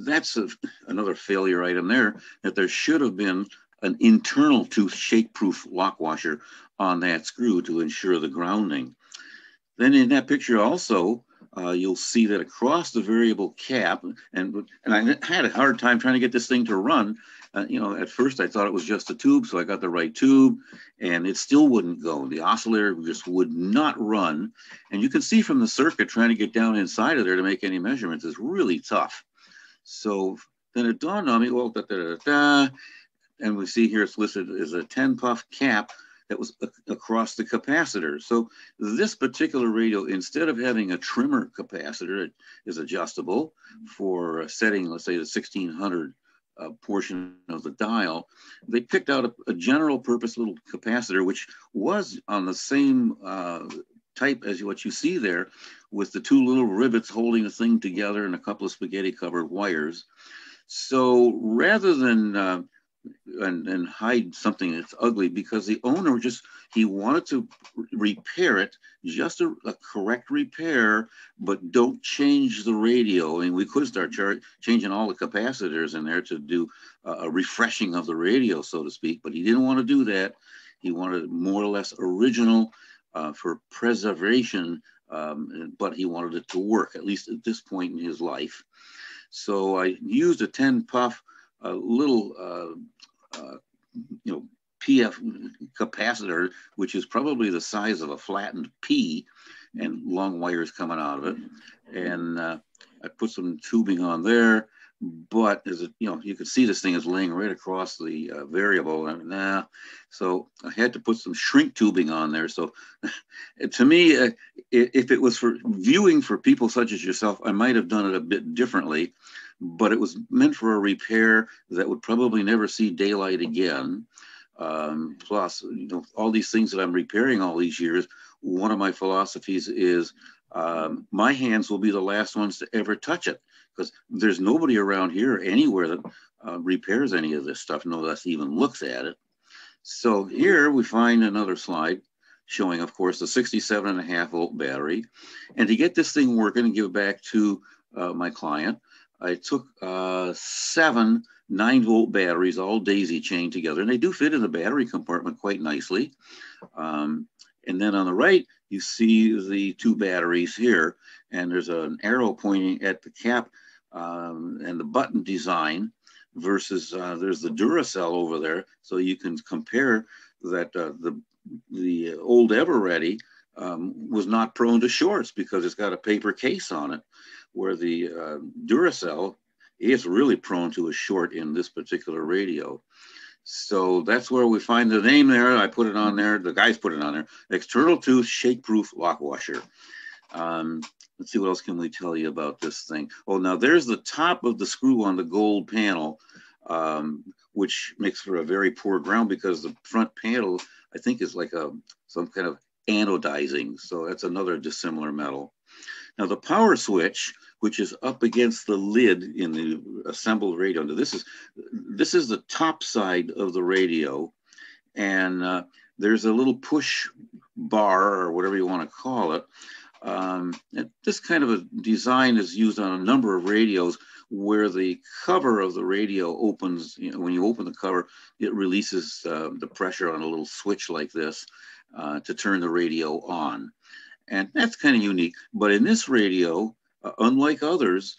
that's a, another failure item there, that there should have been an internal tooth shake-proof lock washer on that screw to ensure the grounding. Then in that picture also, uh, you'll see that across the variable cap, and, and I had a hard time trying to get this thing to run. Uh, you know, at first I thought it was just a tube, so I got the right tube, and it still wouldn't go. The oscillator just would not run. And you can see from the circuit trying to get down inside of there to make any measurements is really tough. So then it dawned on me, well, da, da, da, da, and we see here it's listed as a 10 puff cap that was across the capacitor. So this particular radio, instead of having a trimmer capacitor, it is adjustable for setting, let's say the 1600 uh, portion of the dial. They picked out a, a, general purpose little capacitor, which was on the same uh, type as what you see there with the two little rivets holding the thing together and a couple of spaghetti covered wires. So rather than uh, and, and hide something that's ugly because the owner just he wanted to repair it just a, a correct repair but don't change the radio. And we could start char- changing all the capacitors in there to do a refreshing of the radio so to speak but he didn't want to do that. He wanted more or less original uh, for preservation um, but he wanted it to work at least at this point in his life. So i used a 10 puff a little, uh, uh, you know, PF capacitor, which is probably the size of a flattened pea, and long wires coming out of it. And uh, I put some tubing on there, but as it, you know, you can see this thing is laying right across the uh, variable. And nah, so I had to put some shrink tubing on there. So to me, uh, if it was for viewing for people such as yourself, I might have done it a bit differently but it was meant for a repair that would probably never see daylight again. Um, plus, you know, all these things that I'm repairing all these years, one of my philosophies is um, my hands will be the last ones to ever touch it because there's nobody around here anywhere that uh, repairs any of this stuff, no less even looks at it. So here we find another slide showing, of course, the 67 and a half volt battery. And to get this thing working and give it back to uh, my client, I took uh, seven nine volt batteries, all daisy chained together, and they do fit in the battery compartment quite nicely. Um, and then on the right, you see the two batteries here, and there's an arrow pointing at the cap um, and the button design versus uh, there's the Duracell over there. So you can compare that uh, the, the old Eveready um, was not prone to shorts because it's got a paper case on it, where the uh, Duracell is really prone to a short in this particular radio. So that's where we find the name there. I put it on there. The guys put it on there. External tooth shake proof lock washer. Um, let's see what else can we tell you about this thing. Oh, now there's the top of the screw on the gold panel, um, which makes for a very poor ground because the front panel, I think, is like a some kind of anodizing. So that's another dissimilar metal. Now the power switch which is up against the lid in the assembled radio. Now this is this is the top side of the radio, and uh, there's a little push bar or whatever you want to call it. Um, this kind of a design is used on a number of radios where the cover of the radio opens. You know, when you open the cover, it releases uh, the pressure on a little switch like this uh, to turn the radio on. And that's kind of unique. But in this radio, uh, unlike others,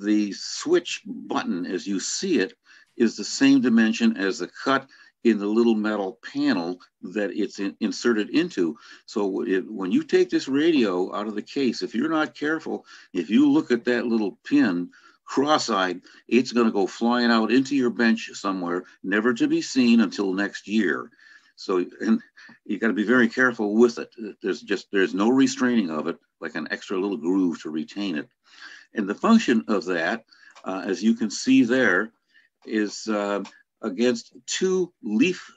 the switch button as you see it is the same dimension as the cut in the little metal panel that it's in, inserted into. So it, when you take this radio out of the case, if you're not careful, if you look at that little pin cross-eyed, it's going to go flying out into your bench somewhere, never to be seen until next year. So and you got to be very careful with it. There's just there's no restraining of it, like an extra little groove to retain it. And the function of that, uh, as you can see there, is uh, against two leaf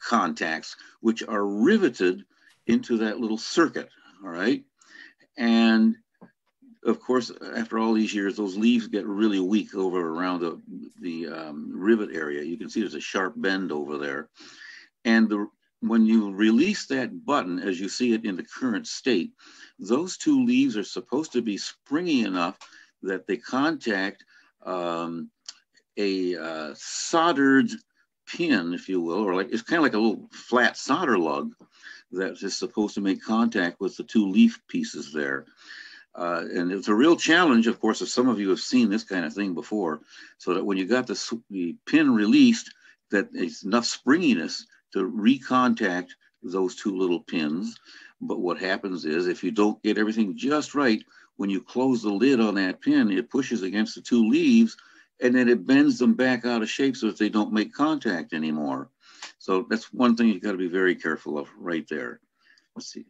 contacts, which are riveted into that little circuit. All right, and of course, after all these years, those leaves get really weak over around the, the um, rivet area. You can see there's a sharp bend over there. And the, when you release that button, as you see it in the current state, those two leaves are supposed to be springy enough that they contact um, a uh, soldered pin, if you will, or like it's kind of like a little flat solder lug that is supposed to make contact with the two leaf pieces there. Uh, and it's a real challenge, of course, if some of you have seen this kind of thing before, so that when you got the, the pin released, that it's enough springiness to recontact those two little pins. But what happens is if you don't get everything just right, when you close the lid on that pin, it pushes against the two leaves and then it bends them back out of shape so that they don't make contact anymore. So that's one thing you've got to be very careful of right there. Let's see.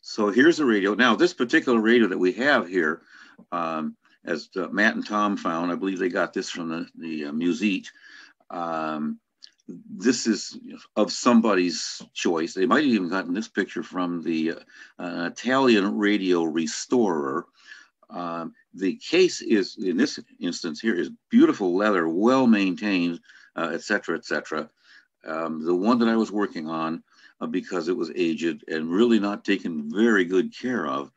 So here's the radio. Now, this particular radio that we have here, um, as uh, Matt and Tom found, I believe they got this from the, the uh, Musette. Um, this is of somebody's choice. They might have even gotten this picture from the uh, Italian radio restorer. Um, the case is, in this instance here, is beautiful leather, well maintained, uh, etc. Et um, the one that I was working on, uh, because it was aged and really not taken very good care of,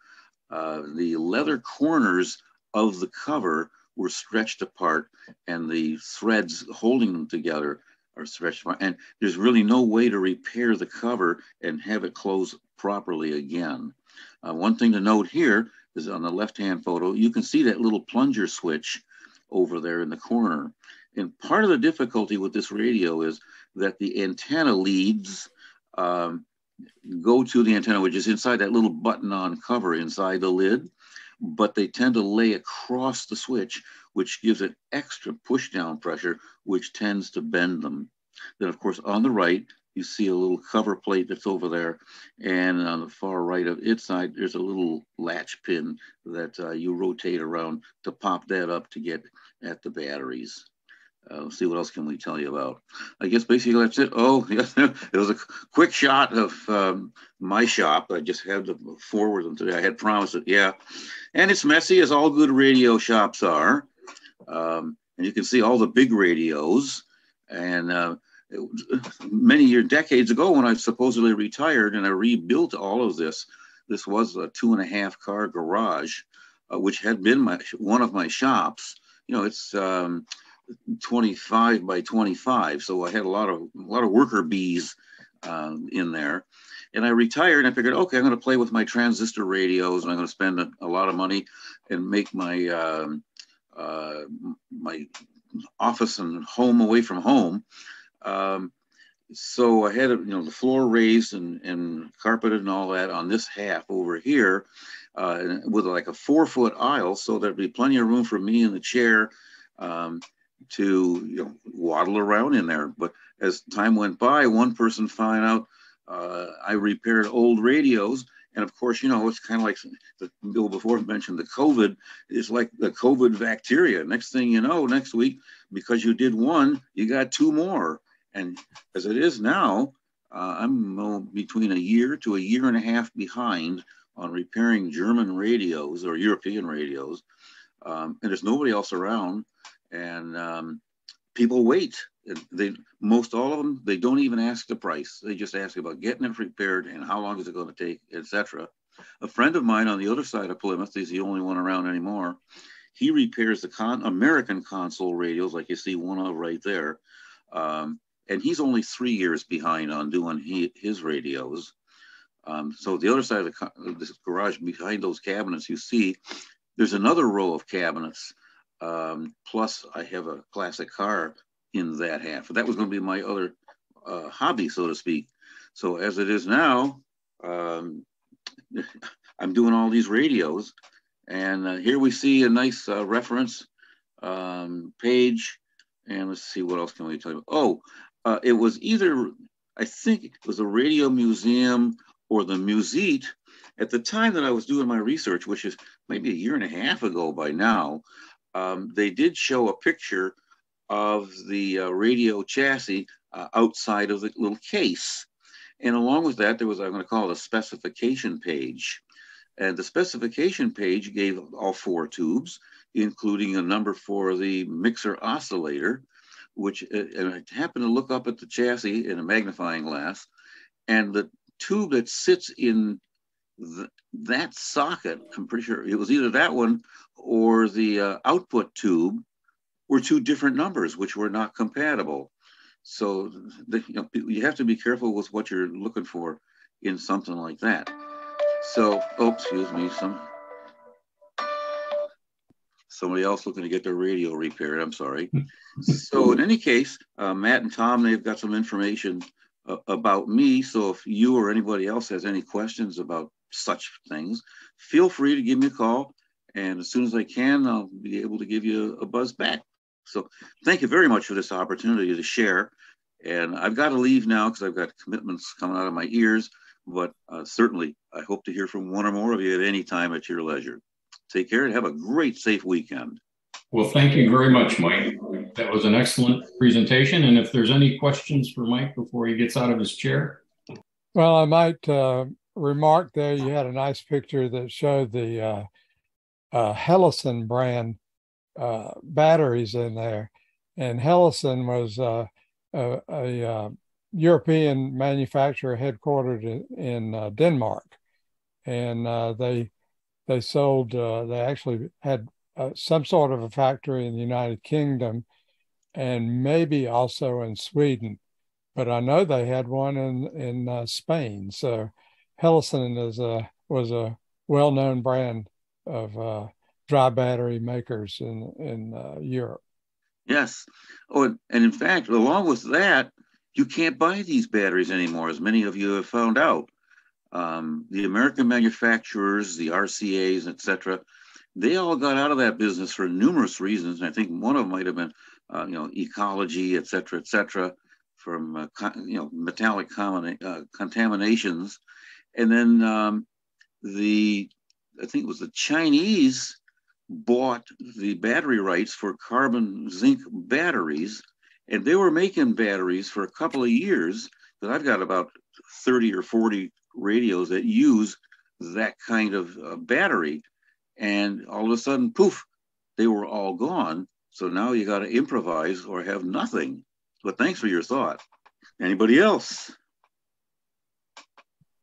uh, the leather corners of the cover were stretched apart and the threads holding them together or stretched and there's really no way to repair the cover and have it close properly again. Uh, one thing to note here is on the left-hand photo, you can see that little plunger switch over there in the corner. And part of the difficulty with this radio is that the antenna leads um, go to the antenna, which is inside that little button on cover inside the lid, but they tend to lay across the switch, which gives it extra push down pressure, which tends to bend them. Then, of course, on the right, you see a little cover plate that's over there. And on the far right of its side, there's a little latch pin that uh, you rotate around to pop that up to get at the batteries. uh, let's see what else can we tell you about. I guess basically that's it. Oh, yes, it was a quick shot of um, my shop. I just had to forward them today. I had promised it. Yeah, and it's messy as all good radio shops are. Um, and you can see all the big radios. And uh, many years, decades ago, when I supposedly retired and I rebuilt all of this, this was a two and a half car garage, uh, which had been my one of my shops. You know, it's um, 25 by 25, so I had a lot of a lot of worker bees uh, in there. And I retired and I figured, okay, I'm going to play with my transistor radios and I'm going to spend a, a lot of money and make my um, uh, my office and home away from home. Um, so I had you know the floor raised and, and carpeted and all that on this half over here uh, with like a four foot aisle so there'd be plenty of room for me in the chair um, to you know waddle around in there but as time went by one person found out uh, I repaired old radios and of course, you know, it's kind of like the Bill before mentioned the COVID is like the COVID bacteria. Next thing you know, next week, because you did one, you got two more. And as it is now, uh, I'm between a year to a year and a half behind on repairing German radios or European radios. Um, and there's nobody else around. And um, people wait. They most all of them they don't even ask the price. They just ask about getting it repaired and how long is it going to take, etc. A friend of mine on the other side of Plymouth, he's the only one around anymore. He repairs the con- American console radios, like you see one of right there, um, and he's only three years behind on doing he, his radios. Um, so the other side of the co- this garage, behind those cabinets, you see there's another row of cabinets um, plus, I have a classic car in that half. That was going to be my other uh, hobby, so to speak. So as it is now, um, I'm doing all these radios, and uh, here we see a nice uh, reference um, page. And let's see what else can we tell you. Oh, uh, it was either I think it was a radio museum or the Musette. At the time that I was doing my research, which is maybe a year and a half ago by now, um, they did show a picture of the uh, radio chassis uh, outside of the little case. And along with that, there was, I'm going to call it a specification page. And the specification page gave all four tubes, including a number for the mixer oscillator, which uh, and I happened to look up at the chassis in a magnifying glass, and the tube that sits in the, that socket, I'm pretty sure it was either that one or the uh, output tube were two different numbers, which were not compatible. So the, you, know, you have to be careful with what you're looking for in something like that. So, oh, excuse me, some somebody else looking to get their radio repaired. I'm sorry. so in any case, uh, Matt and Tom, they've got some information uh, about me. So if you or anybody else has any questions about such things, feel free to give me a call. And as soon as I can, I'll be able to give you a buzz back. So thank you very much for this opportunity to share. And I've got to leave now because I've got commitments coming out of my ears. But uh, certainly, I hope to hear from one or more of you at any time at your leisure. Take care and have a great, safe weekend. Well, thank you very much, Mike. That was an excellent presentation. And if there's any questions for Mike before he gets out of his chair. Well, I might uh, remark there you had a nice picture that showed the uh, uh, Hellesen brand uh, batteries in there. And Hellesen was uh, a, a uh, European manufacturer headquartered in, in uh, Denmark. And uh, they they sold, they actually had some sort of a factory in the United Kingdom and maybe also in Sweden. But I know they had one in, in Spain. So Hellesen is a, was a well known brand of uh, dry battery makers in in uh, Europe. Yes. Oh, and in fact, along with that, you can't buy these batteries anymore, as many of you have found out. Um, the American manufacturers, the RCA's, etc., they all got out of that business for numerous reasons. And I think one of them might have been, uh, you know, ecology, et cetera, et cetera, from, uh, you know, metallic uh, contaminations. And then um, the, I think it was the Chinese bought the battery rights for carbon zinc batteries, and they were making batteries for a couple of years. That I've got about 30 or 40 radios that use that kind of uh, battery. And all of a sudden, poof, they were all gone. So now you got to improvise or have nothing. But thanks for your thought. Anybody else?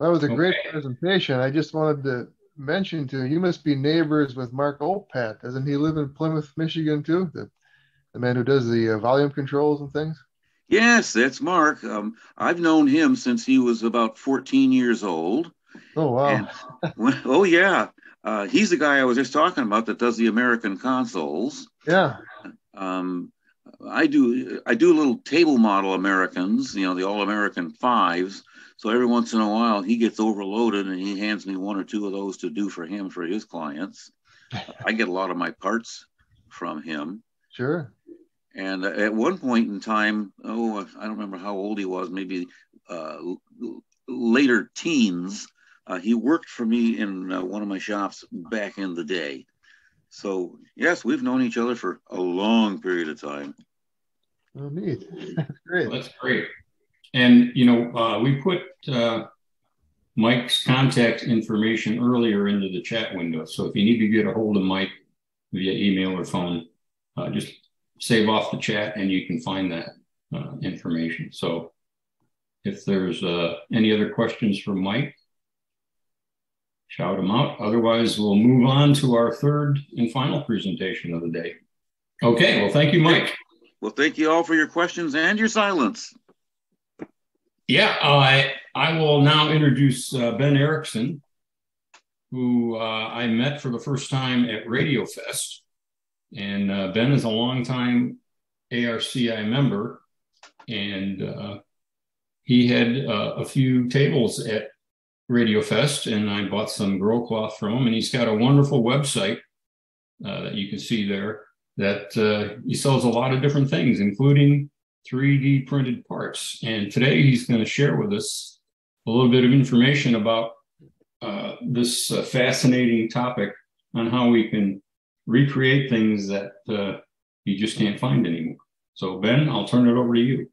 That was a great presentation. I just wanted to mention to you, you must be neighbors with Mark Oppat. Doesn't he live in Plymouth, Michigan too? The, the man who does the uh, volume controls and things? Yes, that's Mark. Um, I've known him since he was about 14 years old. Oh, wow. And, oh, yeah. Uh, he's the guy I was just talking about that does the American consoles. Yeah. Um, I do I do little table model Americans, you know, the all American fives. So every once in a while he gets overloaded and he hands me one or two of those to do for him for his clients. I get a lot of my parts from him. Sure. And at one point in time, oh, I don't remember how old he was, maybe uh, later teens. Uh, he worked for me in uh, one of my shops back in the day. So, yes, we've known each other for a long period of time. Oh, neat. That's great. Well, that's great. And, you know, uh, we put uh, Mike's contact information earlier into the chat window. So if you need to get a hold of Mike via email or phone, uh, just save off the chat and you can find that uh, information. So if there's uh, any other questions for Mike, shout them out. Otherwise, we'll move on to our third and final presentation of the day. Okay, well, thank you, Mike. Well, thank you all for your questions and your silence. Yeah, I I will now introduce uh, Ben Erickson, who uh, I met for the first time at Radio Fest. And uh, Ben is a longtime ARCI member, and uh, he had uh, a few tables at Radio Fest, and I bought some grow cloth from him. And he's got a wonderful website uh, that you can see there that he sells a lot of different things, including 3D printed parts. And today he's going to share with us a little bit of information about uh, this fascinating topic on how we can recreate things that uh, you just can't find anymore. So, Ben, I'll turn it over to you.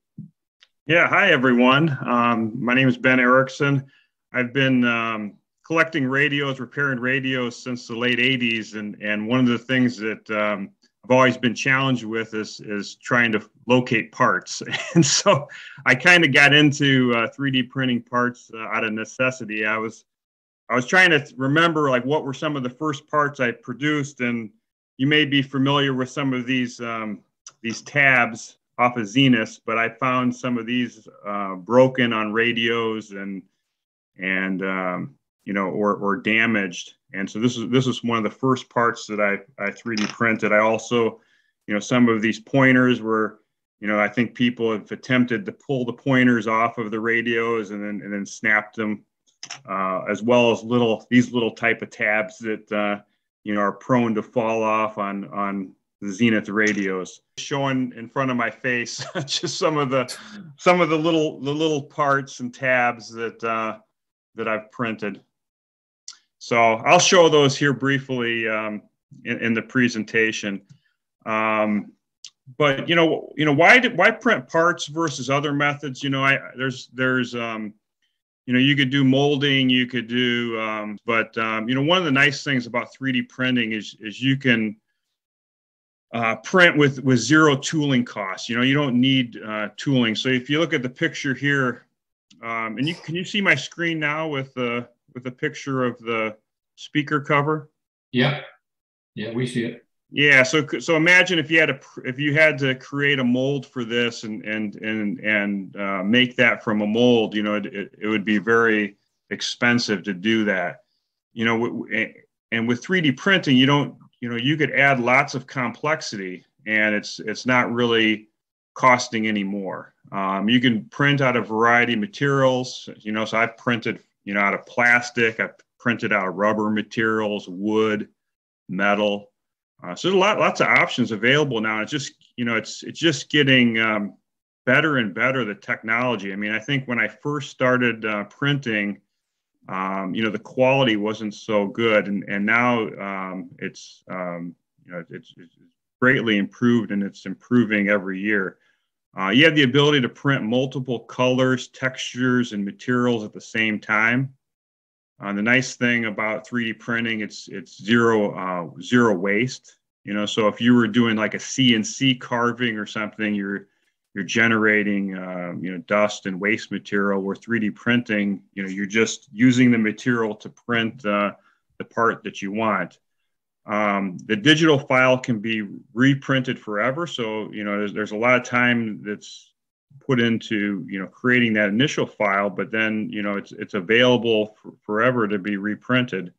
Yeah, hi everyone. Um, my name is Ben Erickson. I've been um, collecting radios, repairing radios since the late 80s, and and one of the things that um, I've always been challenged with is is trying to locate parts. And so I kind of got into uh, 3D printing parts uh, out of necessity. I was I was trying to remember like what were some of the first parts I produced, and you may be familiar with some of these um, these tabs off of Zenith, but I found some of these uh, broken on radios and and um, you know or or damaged. And so this is this is one of the first parts that I I 3D printed. I also you know some of these pointers were you know I think people have attempted to pull the pointers off of the radios and then and then snapped them uh, as well as little these little type of tabs that uh, you know, are prone to fall off on on the Zenith radios. Showing in front of my face just some of the some of the little the little parts and tabs that uh, that I've printed. So I'll show those here briefly um, in, in, the presentation. Um, but you know, you know, why did why print parts versus other methods? You know, I there's there's um, you know, you could do molding, you could do, um, but um, you know, one of the nice things about 3D printing is is you can uh, print with with zero tooling costs. You know, you don't need uh, tooling. So if you look at the picture here, um, and you can you see my screen now with the with a picture of the speaker cover? Yeah, yeah, we see it. Yeah, so so imagine if you had a if you had to create a mold for this and and and and uh, make that from a mold, you know, it, it, it would be very expensive to do that. You know, and with 3D printing, you don't, you know, you could add lots of complexity, and it's it's not really costing any more. Um, you can print out a variety of materials. You know, so I've printed, you know, out of plastic. I've printed out of rubber materials, wood, metal uh, so there's a lot, lots of options available now. It's just, you know, it's it's just getting um, better and better the technology. I mean, I think when I first started uh, printing, um, you know, the quality wasn't so good, and and now um, it's um, you know it's, it's, greatly improved, and it's improving every year. Uh, you have the ability to print multiple colors, textures, and materials at the same time. Uh, the nice thing about 3D printing, it's it's zero uh, zero waste. You know, so if you were doing like a CNC carving or something, you're you're generating uh, you know dust and waste material where 3d printing you know you're just using the material to print uh, the part that you want um, the digital file can be reprinted forever so you know there's, there's a lot of time that's put into you know creating that initial file but then you know it's it's available for, forever to be reprinted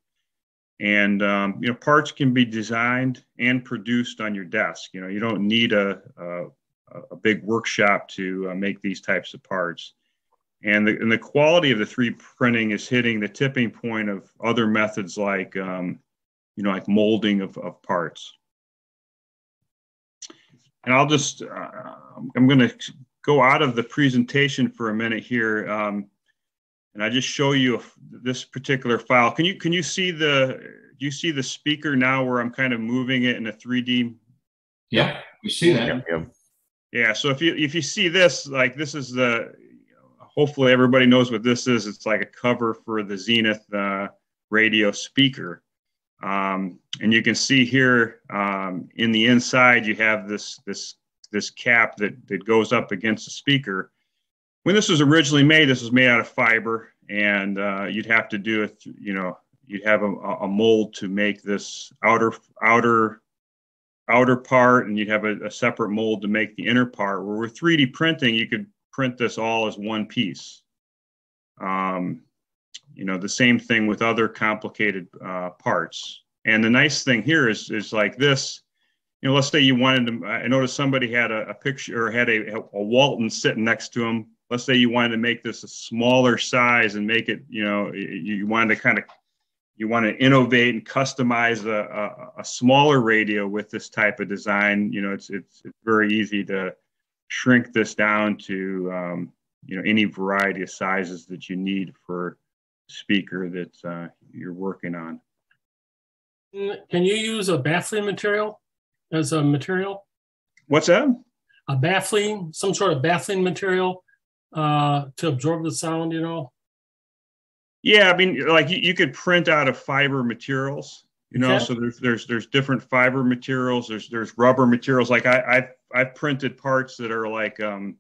and um, you know parts can be designed and produced on your desk you know you don't need a, a a big workshop to uh, make these types of parts. And the, and the quality of the 3D printing is hitting the tipping point of other methods like, um, you know, like molding of, of parts. And I'll just, uh, I'm going to go out of the presentation for a minute here. Um, and I just show you this particular file. Can you, can you see the, do you see the speaker now where I'm kind of moving it in a 3D? Yeah, we see that. Yeah. Yeah. So if you if you see this, like this is the hopefully everybody knows what this is. It's like a cover for the Zenith uh, radio speaker. Um, and you can see here um, in the inside, you have this this this cap that that goes up against the speaker. When this was originally made, this was made out of fiber, and uh, you'd have to do it. You know, you'd have a, a mold to make this outer outer outer part and you'd have a, a, separate mold to make the inner part. Where with 3D printing, you could print this all as one piece. Um, you know, the same thing with other complicated uh, parts. And the nice thing here is, is like this, you know, let's say you wanted to, I noticed somebody had a, a picture or had a, a Walton sitting next to him. Let's say you wanted to make this a smaller size and make it, you know, you, you wanted to kind of you want to innovate and customize a, a, a, smaller radio with this type of design, you know, it's, it's, it's very easy to shrink this down to, um, you know, any variety of sizes that you need for speaker that uh, you're working on. Can you use a baffling material as a material? What's that? A baffling, some sort of baffling material uh, to absorb the sound, you know? Yeah, I mean, like you, you could print out of fiber materials, you know. Okay. So there's there's there's different fiber materials. There's there's rubber materials. Like I I've I've printed parts that are like um,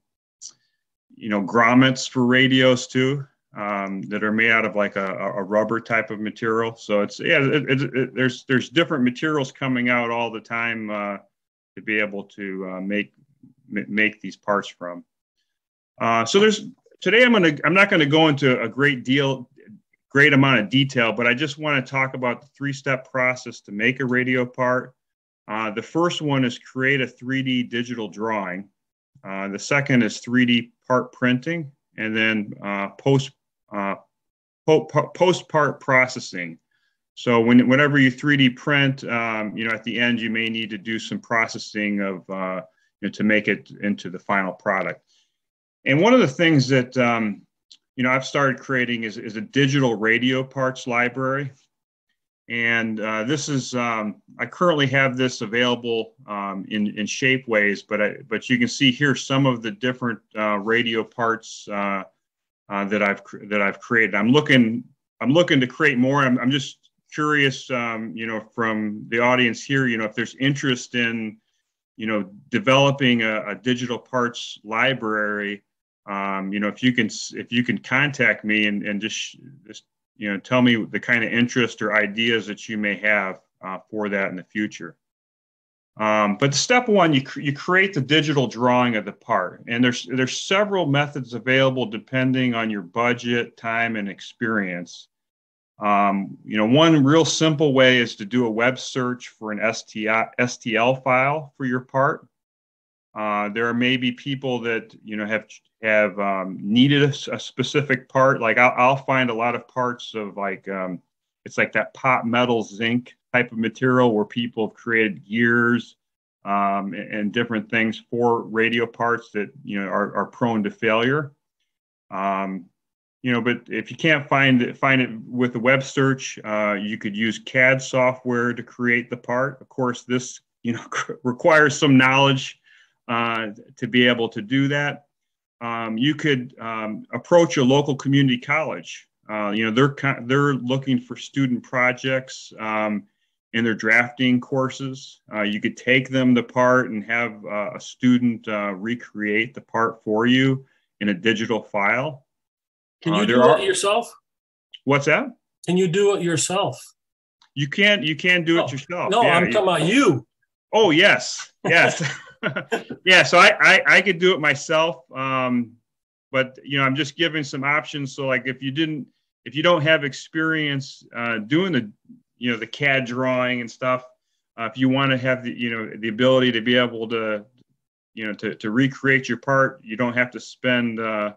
you know, grommets for radios too, um, that are made out of like a, a rubber type of material. So it's yeah, it, it, it, there's there's different materials coming out all the time uh, to be able to uh, make make these parts from. Uh, so there's today I'm gonna I'm not gonna go into a great deal great amount of detail, but I just want to talk about the three step process to make a radio part. Uh, the first one is create a 3D digital drawing. Uh, the second is 3D part printing, and then uh, post uh, post part processing. So when, whenever you 3D print, um, you know, at the end, you may need to do some processing of, uh, you know, to make it into the final product. And one of the things that um, you know, I've started creating is, is a digital radio parts library. And uh, this is, um, I currently have this available um, in, in Shapeways, but, I, but you can see here some of the different uh, radio parts uh, that, I've, that I've created. I'm looking, I'm looking to create more. I'm, I'm just curious, um, you know, from the audience here, you know, if there's interest in, you know, developing a, a digital parts library um, you know, if you can, if you can contact me and, and just, just, you know, tell me the kind of interest or ideas that you may have uh, for that in the future. Um, but step one, you, you create the digital drawing of the part. And there's, there's several methods available depending on your budget, time, and experience. Um, you know, one real simple way is to do a web search for an STI, STL file for your part. Uh, there may be people that you know have have um, needed a, a, specific part. Like I'll, I'll, find a lot of parts of like um, it's like that pot metal zinc type of material where people have created gears um, and, and, different things for radio parts that you know are, are prone to failure. Um, you know, but if you can't find it, find it with a web search, uh, you could use CAD software to create the part. Of course, this you know requires some knowledge uh, to be able to do that. Um, you could um, approach a local community college. Uh, you know, they're they're looking for student projects um, in their drafting courses. Uh, you could take them the part and have uh, a student uh, recreate the part for you in a digital file. Can you uh, do are, it yourself? What's that? Can you do it yourself? You can't. You can't do it oh, yourself. No, yeah, I'm talking about you. Oh yes, yes, yeah. So I, I I could do it myself. Um, but you know, I'm just giving some options. So like, if you didn't, if you don't have experience uh, doing the, you know, the CAD drawing and stuff, uh, if you want to have the, you know, the ability to be able to, you know, to to recreate your part, you don't have to spend. Uh,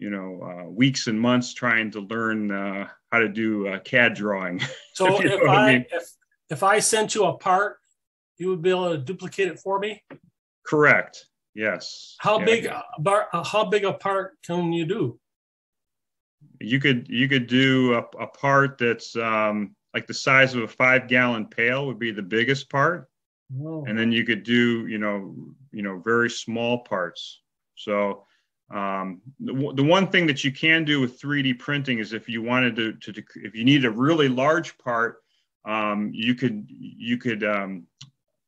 you know uh, weeks and months trying to learn uh, how to do uh, CAD drawing. So if, if I, I mean. if if I sent you a part, you would be able to duplicate it for me. Correct. Yes. How yeah. big uh, how big a part can you do? You could you could do a, a part that's um, like the size of a five gallon pail would be the biggest part, oh. and then you could do you know you know very small parts. So um, the, the one thing that you can do with 3D printing is if you wanted to, to if you need a really large part, um, you could you could um,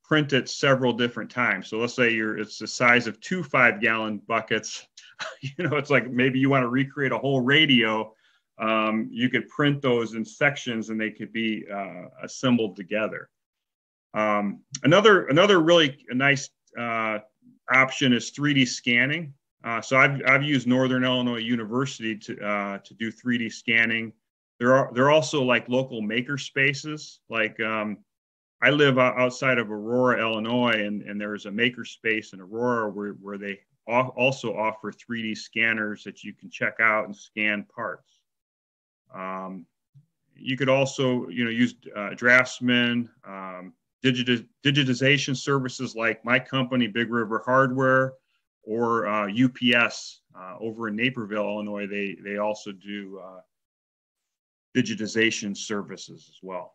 print it several different times. So let's say you're it's the size of two five gallon buckets. you know, it's like maybe you want to recreate a whole radio. Um, you could print those in sections and they could be uh, assembled together. Um, another another really nice uh, option is 3D scanning. Uh, so I've, I've used Northern Illinois University to, uh, to do 3D scanning. There are, there are also like local maker spaces. Like um, I live outside of Aurora, Illinois, and, and there's a maker space in Aurora where, where they also offer 3D scanners that you can check out and scan parts. Um, you could also, you know, use uh, um, digitiz digitization services like my company, Big River Hardware, or uh, UPS uh, over in Naperville, Illinois. They they also do uh, digitization services as well.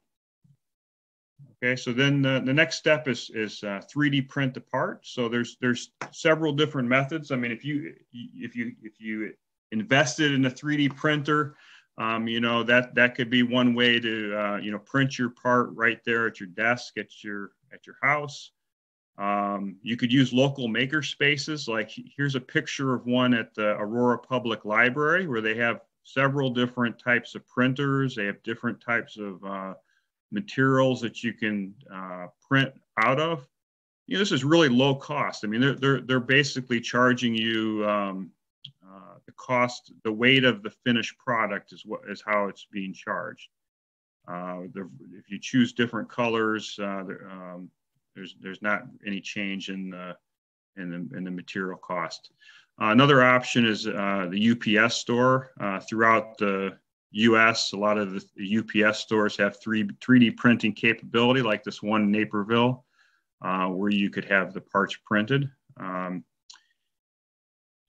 Okay, so then the, the next step is is 3D uh, print the part. So there's there's several different methods. I mean, if you if you if you invested in a 3D printer, um, you know that that could be one way to uh, you know print your part right there at your desk at your at your house. Um, you could use local maker spaces. Like here's a picture of one at the Aurora Public Library where they have several different types of printers. They have different types of uh, materials that you can uh, print out of. You know, this is really low cost. I mean, they're, they're, they're basically charging you um, uh, the cost, the weight of the finished product is what is how it's being charged. Uh, the, if you choose different colors, uh, um, there's there's not any change in the in the, in the material cost. Uh, another option is uh, the UPS store. Throughout the U.S., a lot of the UPS stores have 3 3D printing capability, like this one in Naperville, where you could have the parts printed. Um,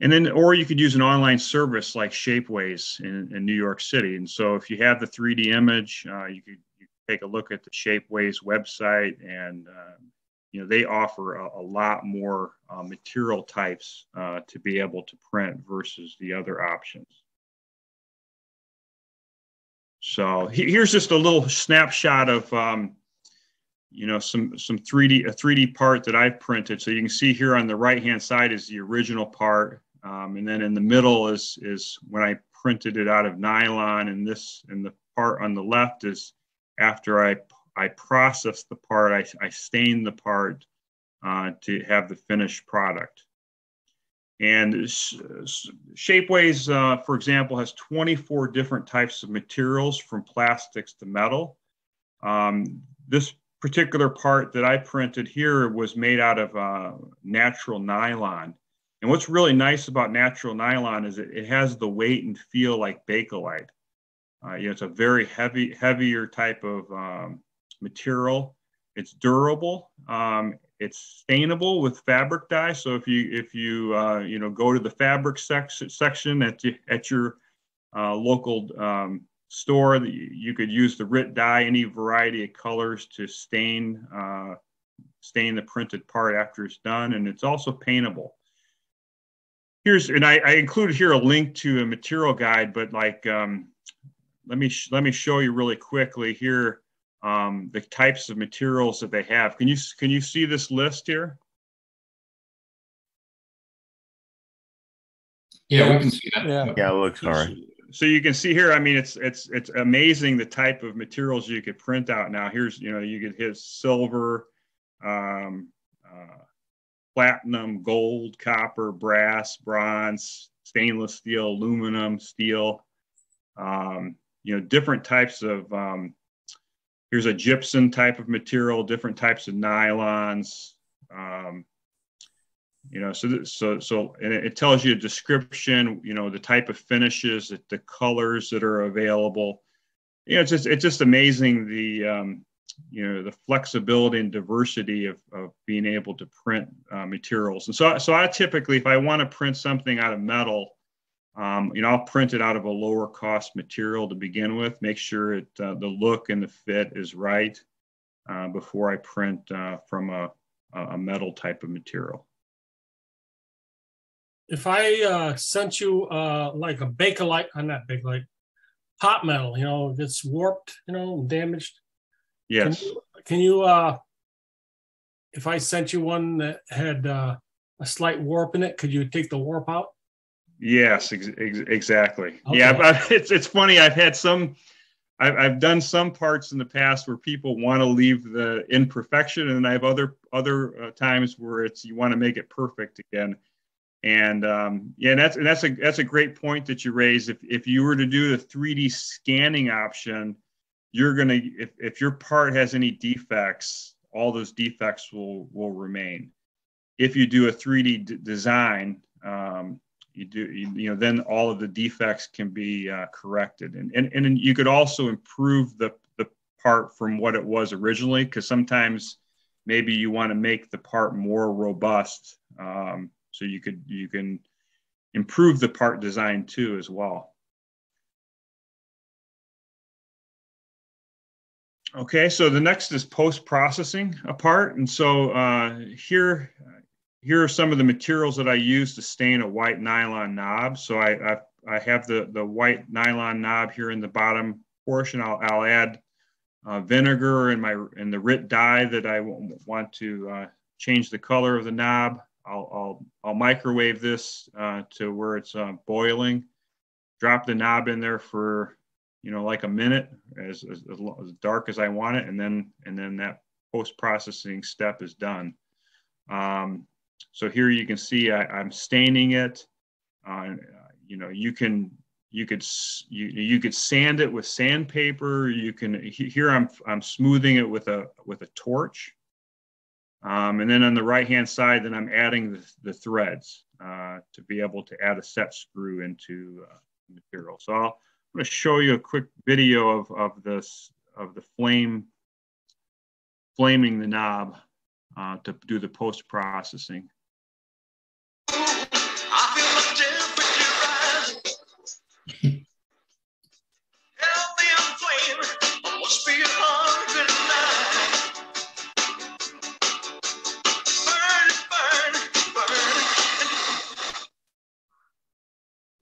and then, or you could use an online service like Shapeways in, in New York City. And so, if you have the 3D image, uh, you could you take a look at the Shapeways website and uh, you know, they offer a, a lot more uh, material types uh, to be able to print versus the other options. So here's just a little snapshot of, um, you know, some some 3D a 3D part that I've printed. So you can see here on the right hand side is the original part, um, and then in the middle is is when I printed it out of nylon, and this and the part on the left is after I I process the part, I, I stain the part uh, to have the finished product. And Shapeways, uh, for example, has 24 different types of materials from plastics to metal. Um, this particular part that I printed here was made out of uh, natural nylon. And what's really nice about natural nylon is it, it has the weight and feel like Bakelite. Uh, you know, it's a very heavy, heavier type of um, material. It's durable. Um, it's stainable with fabric dye. So if you if you uh, you know go to the fabric section section at the, at your uh, local um, store. You could use the RIT dye, any variety of colors to stain uh, stain the printed part after it's done, and it's also paintable. Here's and I, I included here a link to a material guide, but like um, let me let me show you really quickly here um, the types of materials that they have. Can you can you see this list here? Yeah, we can see that. Yeah. Yeah, it looks all right. So you can see here. I mean, it's it's it's amazing the type of materials you could print out now. Here's you know you could hit silver, um, uh, platinum, gold, copper, brass, bronze, stainless steel, aluminum, steel. Um, you know, different types of. Um, here's a gypsum type of material, different types of nylons. Um, you know so so so and it tells you a description you know the type of finishes the colors that are available you know it's just it's just amazing the um, you know the flexibility and diversity of, of being able to print uh, materials and so so i typically if i want to print something out of metal um, you know i'll print it out of a lower cost material to begin with make sure it uh, the look and the fit is right uh, before i print uh, from a, a metal type of material if I uh, sent you uh, like a Bakelite, I'm not Bakelite, pot metal, you know, it's warped, you know, damaged. Yes. Can you, can you uh, if I sent you one that had uh, a slight warp in it, could you take the warp out? Yes, ex- ex- exactly. Okay. Yeah, but it's it's funny. I've had some. I've, I've done some parts in the past where people want to leave the imperfection, and I have other other uh, times where it's you want to make it perfect again. And um, yeah, and that's and that's a that's a great point that you raise. If if you were to do the 3D scanning option, you're gonna if if your part has any defects, all those defects will will remain. If you do a 3D d- design, um, you do you, you, know then all of the defects can be uh, corrected, and and and you could also improve the the part from what it was originally, because sometimes maybe you want to make the part more robust. Um, so you could you can improve the part design too as well. Okay, so the next is post-processing apart. And so uh, here, here are some of the materials that I use to stain a white nylon knob. So I, I, I have the, the white nylon knob here in the bottom portion. I'll, I'll add uh, vinegar in my in the RIT dye that I want to uh, change the color of the knob. I'll, I'll, I'll microwave this uh, to where it's uh, boiling, drop the knob in there for, you know, like a minute as, as, as dark as I want it. And then, and then that post-processing step is done. Um, so here you can see I, am staining it. Uh, you know, you can, you could, you, you could sand it with sandpaper. You can, here I'm, I'm smoothing it with a, with a torch. Um, and then on the right hand side, then I'm adding the, the threads uh, to be able to add a set screw into uh, material. So I'll, I'm going to show you a quick video of, of this, of the flame, flaming the knob uh, to do the post processing.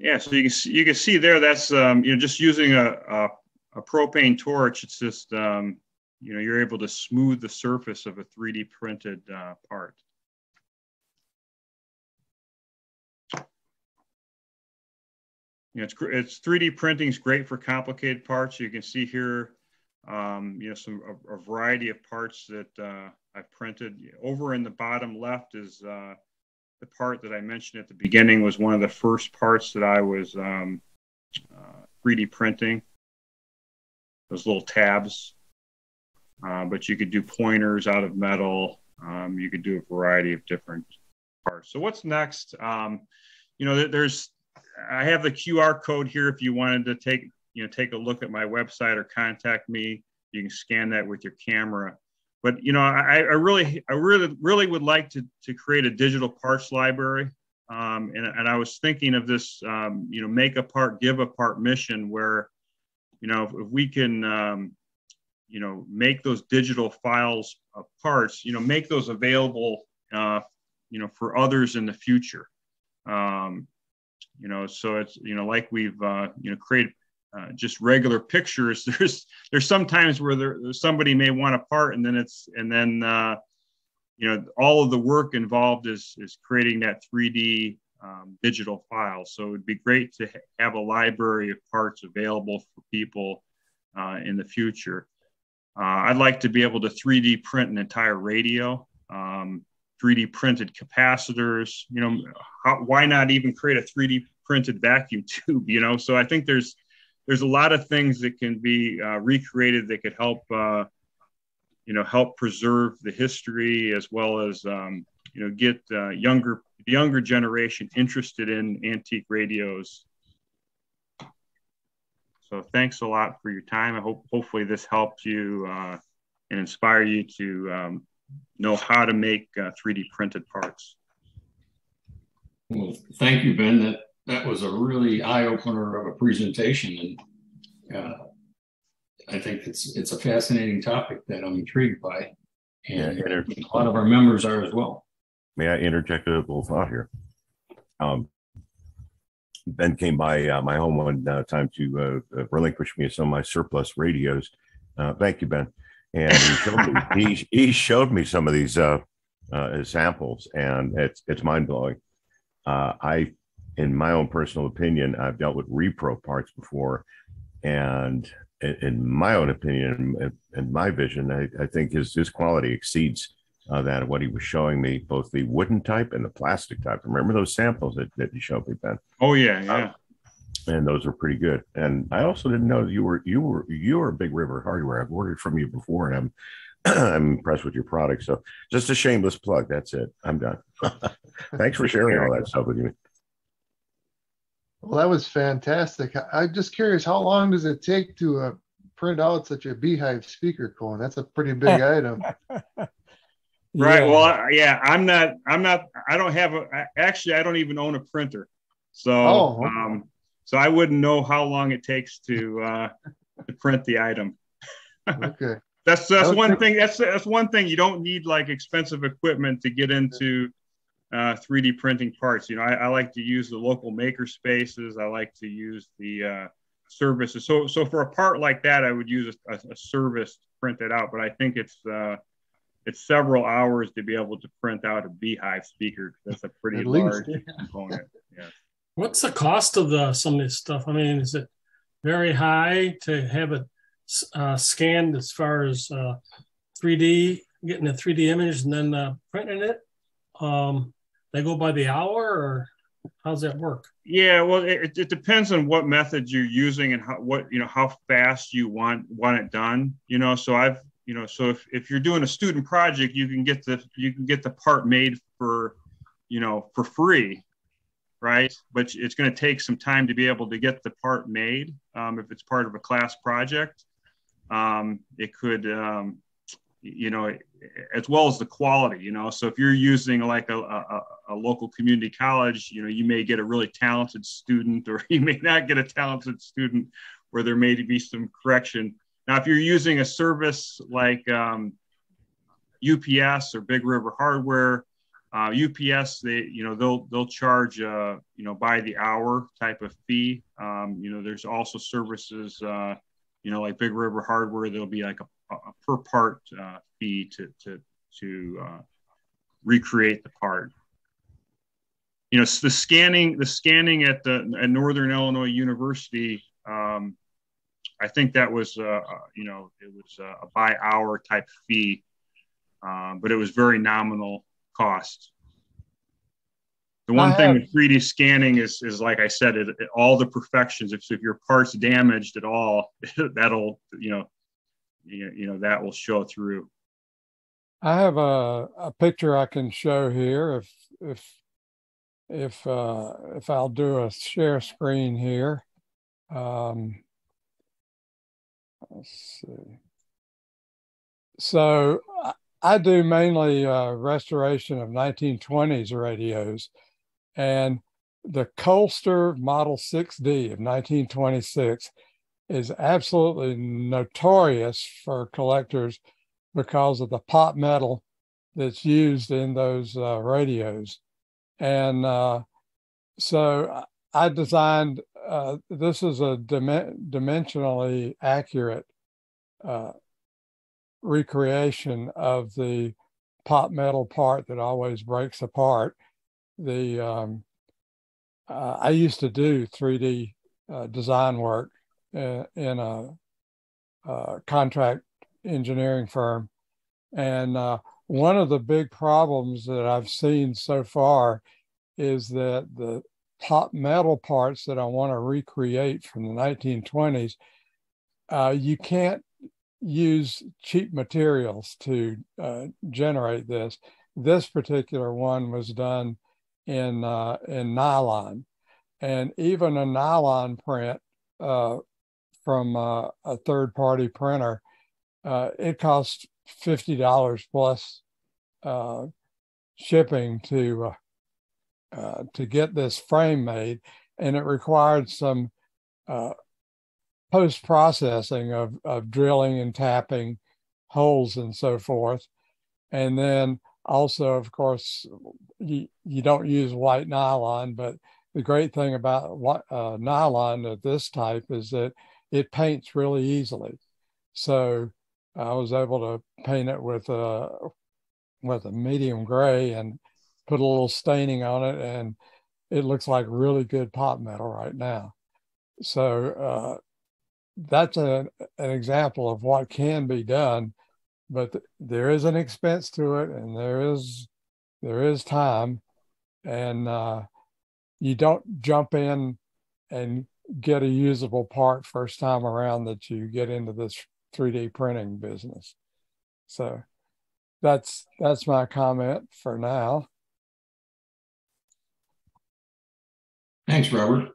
Yeah, so you can see, you can see there that's um, you know just using a, a, a propane torch. It's just um, you know you're able to smooth the surface of a 3D printed uh, part. You know, it's it's 3D printing is great for complicated parts. You can see here, um, you know, some a, a, variety of parts that uh, I've printed. Over in the bottom left is uh, the part that I mentioned at the beginning was one of the first parts that I was um, uh, 3D printing. Those little tabs, uh, but you could do pointers out of metal. Um, you could do a variety of different parts. So what's next? Um, you know, there's I have the QR code here. If you wanted to take you know take a look at my website or contact me, you can scan that with your camera but you know I, I really i really really would like to to create a digital parts library um, and, and I was thinking of this, um, you know, make a part, give a part mission where, you know, if, if we can, um, you know, make those digital files of parts, you know, make those available, uh, you know, for others in the future. Um, you know, so it's, you know, like we've, uh, you know, created uh, just regular pictures. There's, there's sometimes where there, somebody may want a part and then it's, and then, uh, you know, all of the work involved is, is creating that 3D um, digital file. So it'd be great to ha- have a library of parts available for people uh, in the future. Uh, I'd like to be able to 3D print an entire radio, um, 3D printed capacitors. You know, how, why not even create a 3D printed vacuum tube? You know, so I think there's there's a lot of things that can be uh, recreated that could help uh, you know help preserve the history as well as um, you know get uh, younger younger generation interested in antique radios so thanks a lot for your time. I hope hopefully this helped you uh, and inspire you to um, know how to make uh, 3D printed parts. Well, thank you, Ben. That that was a really eye opener of a presentation, and uh, I think it's it's a fascinating topic that I'm intrigued by, and Yeah, a lot of our members are as well. May I interject a little thought here? Um, Ben came by uh, my home one uh, time to uh, uh, relinquish me some of my surplus radios. Uh, thank you, Ben. And he showed me, he, he showed me some of these uh, uh, samples, and it's it's mind blowing. Uh, I, in my own personal opinion, I've dealt with repro parts before, and in, my own opinion and my vision, I, I think his his quality exceeds uh, that of what he was showing me, both the wooden type and the plastic type. Remember those samples that, that you showed me, Ben? Oh yeah, yeah. and those were pretty good. And I also didn't know you were you were you were a Big River Hardware. I've ordered from you before, and I'm I'm impressed with your product. So just a shameless plug. That's it. I'm done. Thanks for sharing all that stuff with me. Well, that was fantastic. I- I'm just curious, how long does it take to uh, print out such a beehive speaker cone? That's a pretty big item. Right. Yeah. Well, I- yeah, I'm not. I'm not. I don't have a. I- Actually, I don't even own a printer, so Oh, okay. um, so I wouldn't know how long it takes to uh, to print the item. Okay. That's that's would one think- thing. That's that's one thing. You don't need like expensive equipment to get into uh, 3D printing parts. You know, I, I like to use the local maker spaces. I like to use the uh, services. So so for a part like that, I would use a, a, a service to print it out. But I think it's uh, it's several hours to be able to print out a beehive speaker. That's a pretty At least, large yeah. component. Yeah. What's the cost of the some of this stuff? I mean, is it very high to have it uh, scanned as far as uh, 3D, getting a 3D image and then uh, printing it? Um, they go by the hour, or how's that work? Yeah, well, it, it depends on what method you're using and how what you know how fast you want want it done. You know, so I've you know, so if, if you're doing a student project, you can get the you can get the part made for you know for free, right? But it's going to take some time to be able to get the part made. Um, if it's part of a class project, um, it could um, you know as well as the quality you know? So if you're using like a, a, a local community college you know you may get a really talented student or you may not get a talented student where there may be some correction. Now if you're using a service like um, ups or big river hardware uh, ups they you know they'll they'll charge uh, you know by the hour type of fee. Um, you know there's also services uh, you know like big river hardware there'll be like a, a per part uh, fee to to to uh, recreate the part you know the scanning the scanning at the at northern illinois university um, i think that was uh, uh, you know it was uh, a by hour type fee um, but it was very nominal cost. The one I thing have- with 3d scanning is is like i said it, it- all the perfections if, if your part's damaged at all that'll you know you, know that will show through I have a, a picture I can show here if if if uh, if I'll do a share screen here. Um, let's see. So I, I do mainly uh, restoration of 1920s radios, And the Kolster Model 6D of 1926 is absolutely notorious for collectors because of the pot metal that's used in those uh, radios. And uh, so I designed uh, this is a dim- dimensionally accurate uh, recreation of the pot metal part that always breaks apart. The um, uh, I used to do 3D uh, design work in, a, a, contract engineering firm, and uh, one of the big problems that I've seen so far is that the pot metal parts that I want to recreate from the 1920s, uh, you can't use cheap materials to uh, generate this. This particular one was done in uh, in nylon, and even a nylon print uh, from uh, a third party printer, uh, it costs fifty dollars plus uh, shipping to to get this frame made, and it required some post processing of, of drilling and tapping holes and so forth. And then also, of course, you, you don't use white nylon, but the great thing about uh, nylon of this type is that it paints really easily. So I was able to paint it with a with a medium gray and put a little staining on it, and it looks like really good pot metal right now. So uh, that's a, an example of what can be done, but th- there is an expense to it, and there is there is time, and uh, you don't jump in and get a usable part first time around that you get into this 3D printing business. So that's that's my comment for now. Thanks, Robert.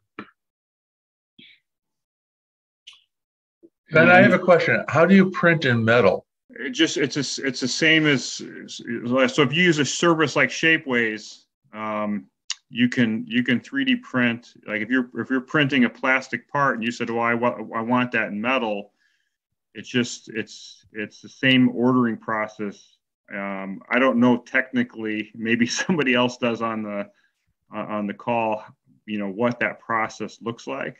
Ben, I have a question. How do you print in metal? It just it's a, it's the same as so if you use a service like Shapeways, um, you can you can 3D print like if you're if you're printing a plastic part and you said, "Well, I, wa- I want that in metal," it's just it's it's the same ordering process. Um, I don't know technically. Maybe somebody else does on the on the call. You know what that process looks like,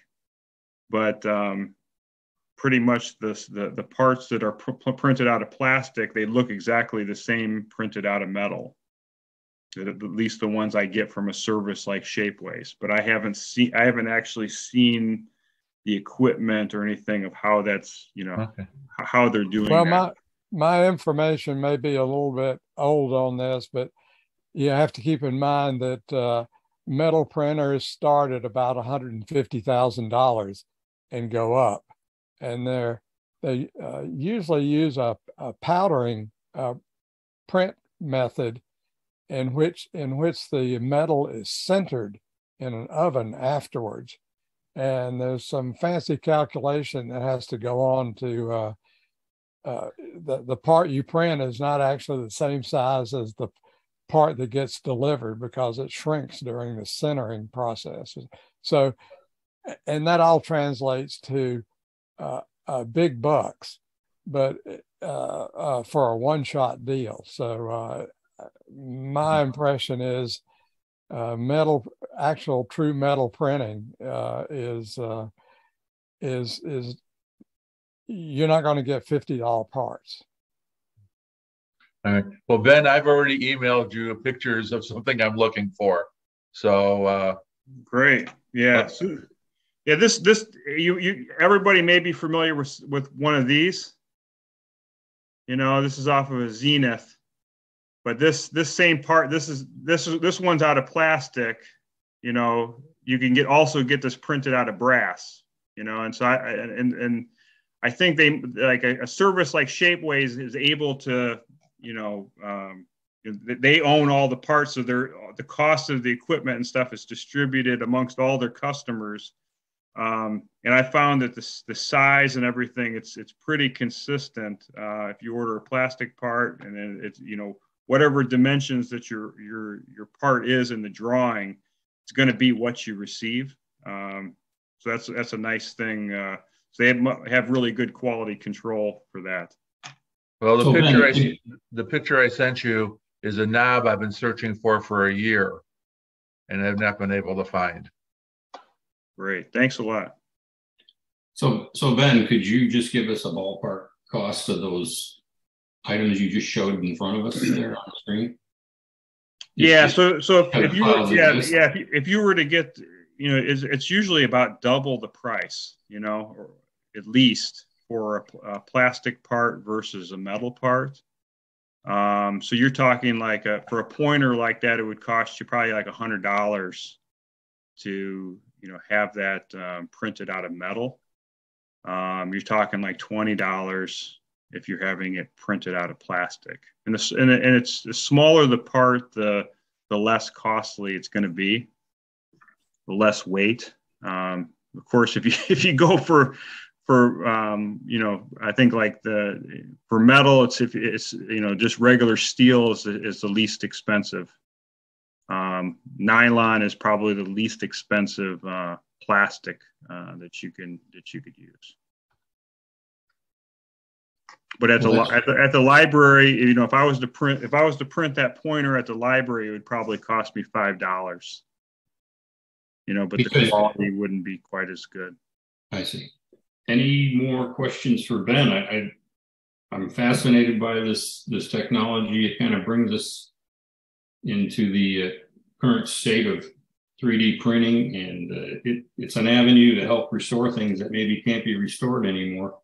but um, pretty much the, the, the parts that are pr- printed out of plastic, they look exactly the same printed out of metal. At least the ones I get from a service like Shapeways, but I haven't seen, I haven't actually seen the equipment or anything of how that's, you know, okay. how they're doing. Well, that. my my information may be a little bit old on this, but you have to keep in mind that uh, metal printers start at about one hundred and fifty thousand dollars and go up and they're they uh, usually use a, a powdering uh, print method in which in which the metal is sintered in an oven afterwards and there's some fancy calculation that has to go on to uh, uh, the, the part you print is not actually the same size as the part that gets delivered because it shrinks during the sintering process so and that all translates to uh, uh, big bucks, but uh, uh, for a one-shot deal. So uh, my impression is uh, metal, actual true metal printing is is is you're not going to get fifty dollar parts. All right. Well, Ben, I've already emailed you pictures of something I'm looking for. So uh, great. Yeah. Yeah, this this you you everybody may be familiar with with one of these. You know, this is off of a Zenith, but this this same part this is this is this one's out of plastic. You know, you can get also get this printed out of brass. You know, and so I and and I think they like a, a service like Shapeways is able to you know um, they own all the parts of their the cost of the equipment and stuff is distributed amongst all their customers um, and I found that the, the size and everything, it's it's pretty consistent. Uh, if you order a plastic part and then it's you know whatever dimensions that your your your part is in the drawing, it's going to be what you receive. Um, so that's that's a nice thing. Uh, so they have, have really good quality control for that. Well, the So picture I, the picture I sent you is a knob I've been searching for for a year and I've not been able to find. Great, thanks a lot. So, so Ben, could you just give us a ballpark cost of those items you just showed in front of us there on the screen? Yeah, so so if, if you were, yeah exist. yeah if you, if you were to get you know it's, it's usually about double the price you know or at least for a, a plastic part versus a metal part. Um, so you're talking like a, for a pointer like that, it would cost you probably like a hundred dollars to you know have that um, printed out of metal. Um, you're talking like twenty dollars if you're having it printed out of plastic. And this and, and it's the smaller the part, the the less costly it's going to be, the less weight. Um, of course, if you if you go for for um, you know, I think like the for metal, it's if it's you know just regular steel is is the least expensive. Um, nylon is probably the least expensive uh, plastic uh, that you can that you could use. But at the, Well, at the at the library, you know, if I was to print if I was to print that pointer at the library, it would probably cost me five dollars. You know, but the quality wouldn't be quite as good. I see. Any more questions for Ben? I, I I'm fascinated by this this technology. It kind of brings us into the uh, current state of 3D printing, and uh, it, it's an avenue to help restore things that maybe can't be restored anymore.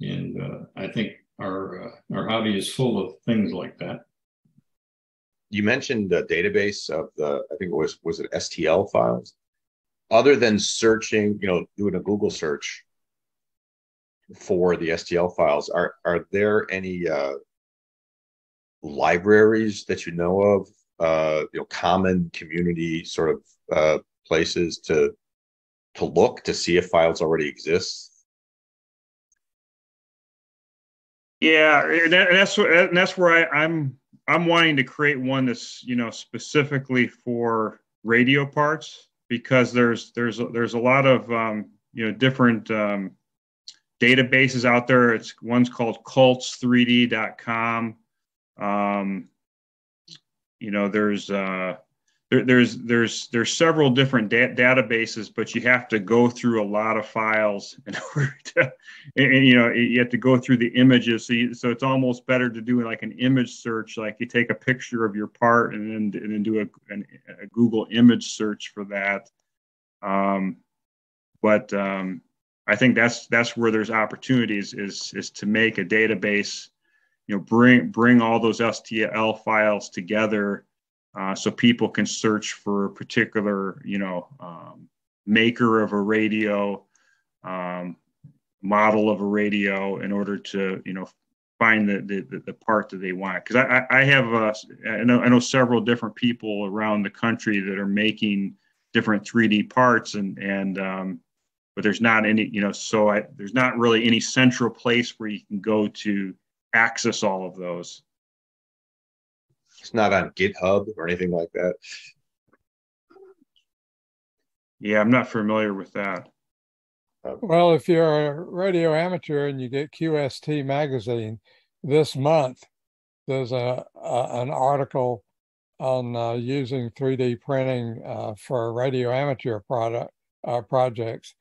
And uh, I think our uh, our hobby is full of things like that. You mentioned a database of the, I think it was, was it STL files? Other than searching, you know, doing a Google search for the STL files, are, are there any uh, libraries that you know of, uh, you know, common community sort of uh, places to to look to see if files already exist? Yeah, and, that, and that's and that's where I, I'm I'm wanting to create one that's you know specifically for radio parts because there's there's there's a lot of um, you know different um, databases out there. It's one's called cults3d.com. Um, you know, there's uh, there, there's there's there's several different da- databases, but you have to go through a lot of files in order to, and, and, you know, you have to go through the images. So you, so it's almost better to do like an image search, like you take a picture of your part and then and then do a, an, a Google image search for that. Um, but um, I think that's that's where there's opportunities is is to make a database, you know, bring bring all those STL files together, uh, so people can search for a particular, you know, um, maker of a radio, um, model of a radio, in order to, you know, find the the, the part that they want. Because I I have uh, I know I know several different people around the country that are making different 3D parts and and um, but there's not any, you know, so I, there's not really any central place where you can go to access all of those. It's not on GitHub or anything like that. Yeah, I'm not familiar with that. Well, if you're a radio amateur and you get QST magazine this month, there's a, a an article on uh, using 3D printing uh, for radio amateur product uh, projects,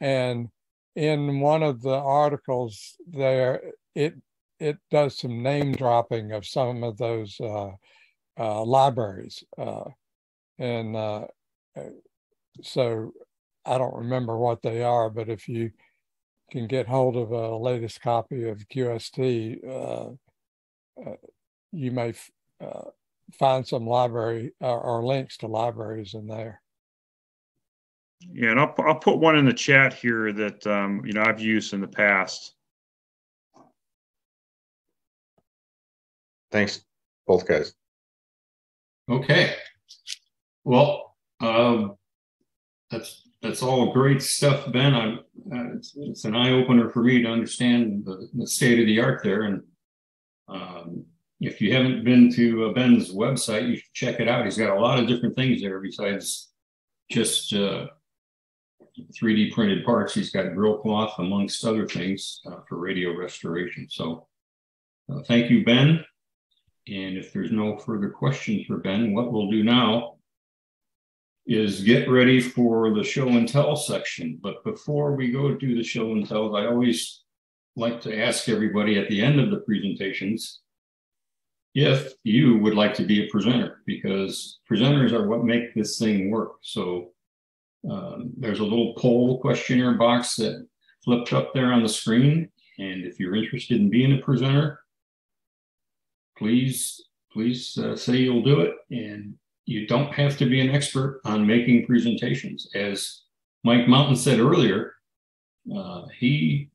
and in one of the articles there, it it does some name dropping of some of those uh, uh, libraries, uh, and uh, so I don't remember what they are, but if you can get hold of a latest copy of QST, uh, uh, you may f- uh, find some library or, or links to libraries in there. Yeah, and I'll, I'll put one in the chat here that, um, you know, I've used in the past. Thanks, both guys. Okay. Well, um, that's that's all great stuff, Ben. I'm, uh, it's, it's an eye opener for me to understand the, the state of the art there. And um, if you haven't been to uh, Ben's website, you should check it out. He's got a lot of different things there besides just uh, 3D printed parts. He's got grill cloth, amongst other things, uh, for radio restoration. So uh, thank you, Ben. And if there's no further questions for Ben, what we'll do now is get ready for the show and tell section. But before we go do the show and tell, I always like to ask everybody at the end of the presentations if you would like to be a presenter, because presenters are what make this thing work. So um, there's a little poll questionnaire box that flipped up there on the screen. And if you're interested in being a presenter, please, please uh, say you'll do it. And you don't have to be an expert on making presentations. As Mike Mountain said earlier, uh, he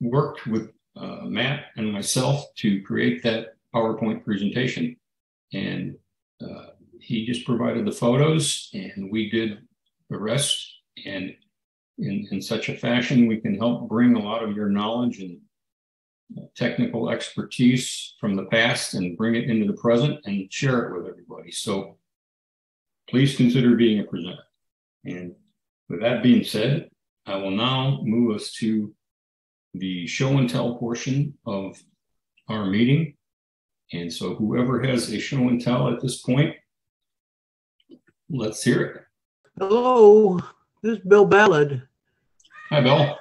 worked with uh, Matt and myself to create that PowerPoint presentation. And uh, he just provided the photos and we did the rest. And in, in such a fashion, we can help bring a lot of your knowledge and technical expertise from the past and bring it into the present and share it with everybody. So please consider being a presenter. And with that being said, I will now move us to the show and tell portion of our meeting. And so whoever has a show and tell at this point, let's hear it. Hello, this is Bill Ballard. Hi, Bill.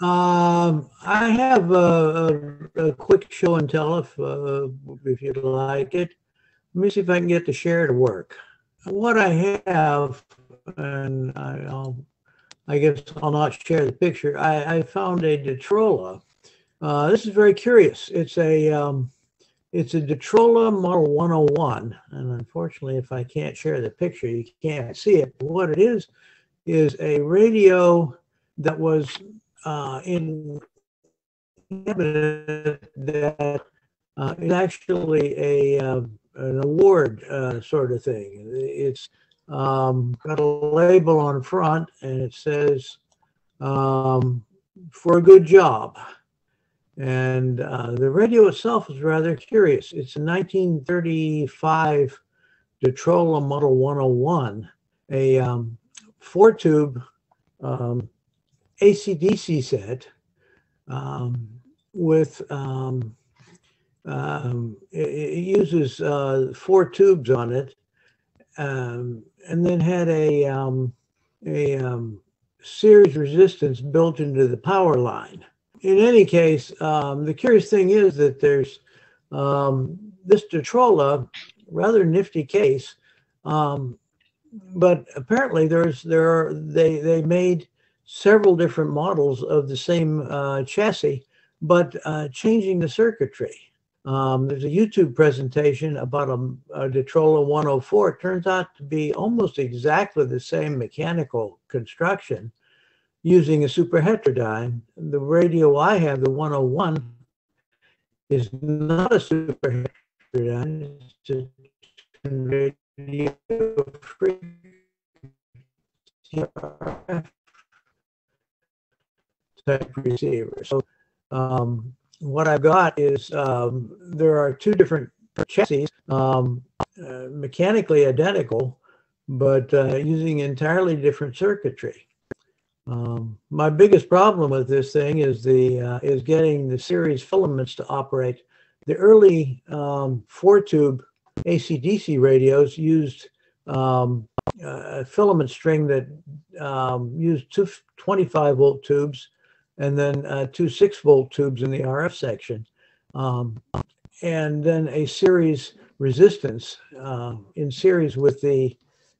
Um, I have a, a, a, quick show and tell if uh, if you'd like it. Let me see if I can get the share to work. What I have, and I, will I guess I'll not share the picture. I, I found a Detrola. Uh, this is very curious. It's a um, it's a Detrola Model 101. And unfortunately, if I can't share the picture, you can't see it. What it is, is a radio that was uh, in that uh, is actually a uh, an award uh, sort of thing. It's um, got a label on front and it says um, for a good job. And uh, the radio itself is rather curious. It's a 1935 Detrola Model 101, a um, four tube um, AC/DC set um, with um, um, it, it, uses uh, four tubes on it, um, and then had a um, a um, series resistance built into the power line. In any case, the curious thing is that there's this Detrola, rather nifty case, but apparently there's there are they they made several different models of the same uh, chassis, but uh, changing the circuitry. Um, there's a YouTube presentation about a, a Detrola 104. It turns out to be almost exactly the same mechanical construction, using a superheterodyne. The radio I have, the 101, is not a superheterodyne. It's a radio type receiver. So um, what I've got is um, there are two different chassis, um, uh, mechanically identical, but uh, using entirely different circuitry. Um, my biggest problem with this thing is the uh, is getting the series filaments to operate. The early um, four tube AC/DC radios used um, a filament string that used two 25 volt tubes and then uh, two six volt tubes in the RF section, um, and then a series resistance uh, in series with the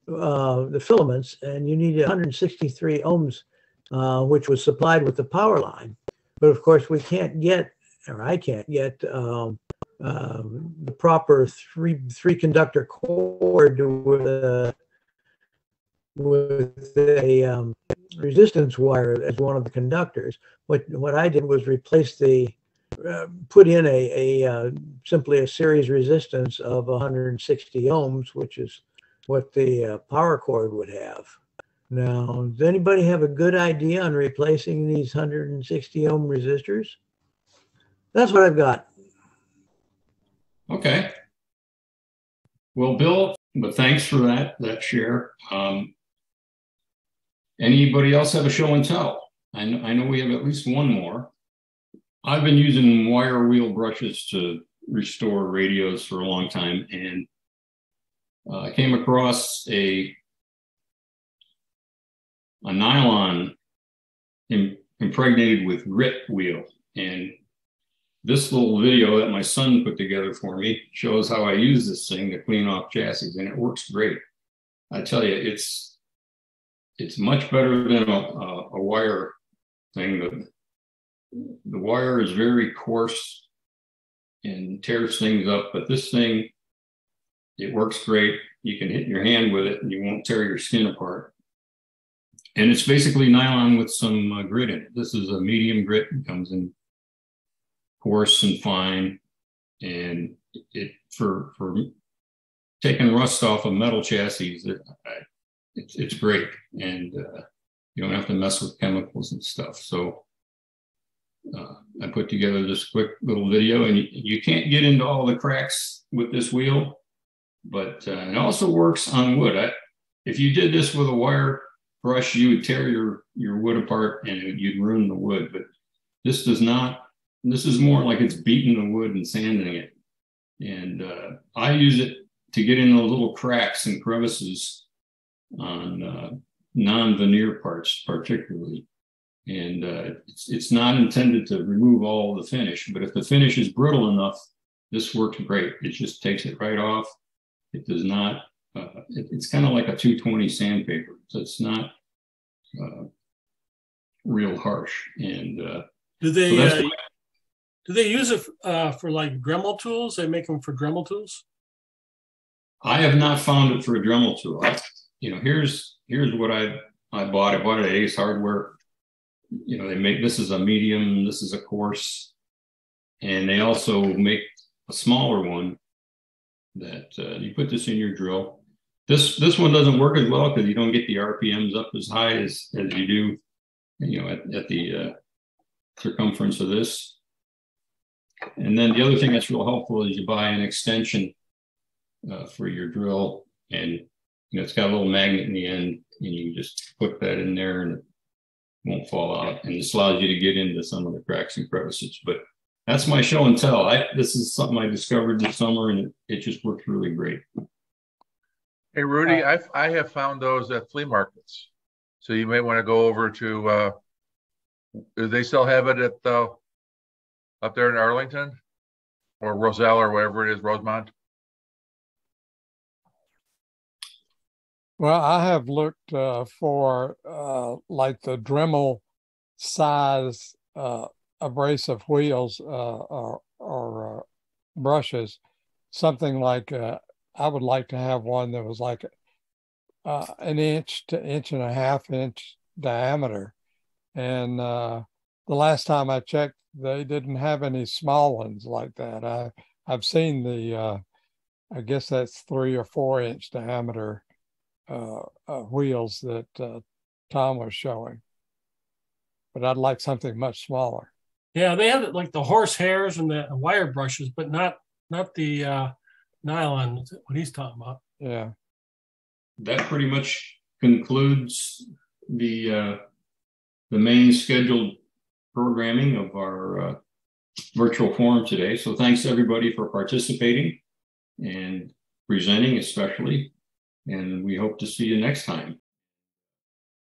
uh, the filaments, and you need 163 ohms uh, which was supplied with the power line. But of course, we can't get, or I can't get, um, uh, the proper three three conductor cord with with a um, resistance wire as one of the conductors. What what I did was replace the uh, put in a, a uh, simply a series resistance of 160 ohms, which is what the uh, power cord would have. Now, does anybody have a good idea on replacing these 160 ohm resistors? That's what I've got. Okay. Well, Bill, but thanks for that that share. Um, Anybody else have a show and tell? I know, I know we have at least one more. I've been using wire wheel brushes to restore radios for a long time, and uh, I came across a a nylon Im- impregnated with grit wheel, and this little video that my son put together for me shows how I use this thing to clean off chassis, and it works great. I tell you, it's it's much better than a, a, a wire thing. The, the wire is very coarse and tears things up, but this thing, it works great. You can hit your hand with it and you won't tear your skin apart. And it's basically nylon with some uh, grit in it. This is a medium grit. It comes in coarse and fine. And it for for taking rust off of metal chassis, it, it's it's great. And uh, you don't have to mess with chemicals and stuff. So uh, I put together this quick little video, and you, you, can't get into all the cracks with this wheel, but uh, it also works on wood. I, if you did this with a wire brush, you would tear your your wood apart and it, you'd ruin the wood. But this does not. This is more like it's beating the wood and sanding it. And uh, I use it to get in those little cracks and crevices on uh, non-veneer parts, particularly. And uh, it's, it's not intended to remove all the finish, but if the finish is brittle enough, this works great. It just takes it right off. It does not, uh, it, it's kind of like a 220 sandpaper. So it's not uh, real harsh. And uh, do they, so uh, do they use it uh, for like Dremel tools? They make them for Dremel tools? I have not found it for a Dremel tool. I, you know, here's here's what I I bought. I bought it at Ace Hardware. You know, they make this is a medium, this is a coarse, and they also make a smaller one that uh, you put this in your drill. This this one doesn't work as well because you don't get the RPMs up as high as as you do, you know, at, at the uh, circumference of this. And then the other thing that's real helpful is you buy an extension uh, for your drill, and you know it's got a little magnet in the end, and you just put that in there, and it won't fall out. And this allows you to get into some of the cracks and crevices. But that's my show and tell. I this is something I discovered this summer, and it, it just works really great. Hey Rudy, I I have found those at flea markets, so you may want to go over to. Uh, do they still have it at the up there in Arlington, or Roselle, or wherever it is, Rosemont? Well, I have looked uh, for uh, like the Dremel size uh, abrasive wheels uh, or, or uh, brushes, something like uh, I would like to have one that was like an inch to inch and a half inch diameter. And the last time I checked, they didn't have any small ones like that. I I've seen the, I guess that's three or four inch diameter wheels that uh, Tom was showing. But I'd like something much smaller. Yeah, they had like the horse hairs and the wire brushes, but not not the uh, nylon. What he's talking about. Yeah. That pretty much concludes the uh, the main scheduled programming of our uh, virtual forum today. So thanks everybody for participating and presenting, especially and we hope to see you next time.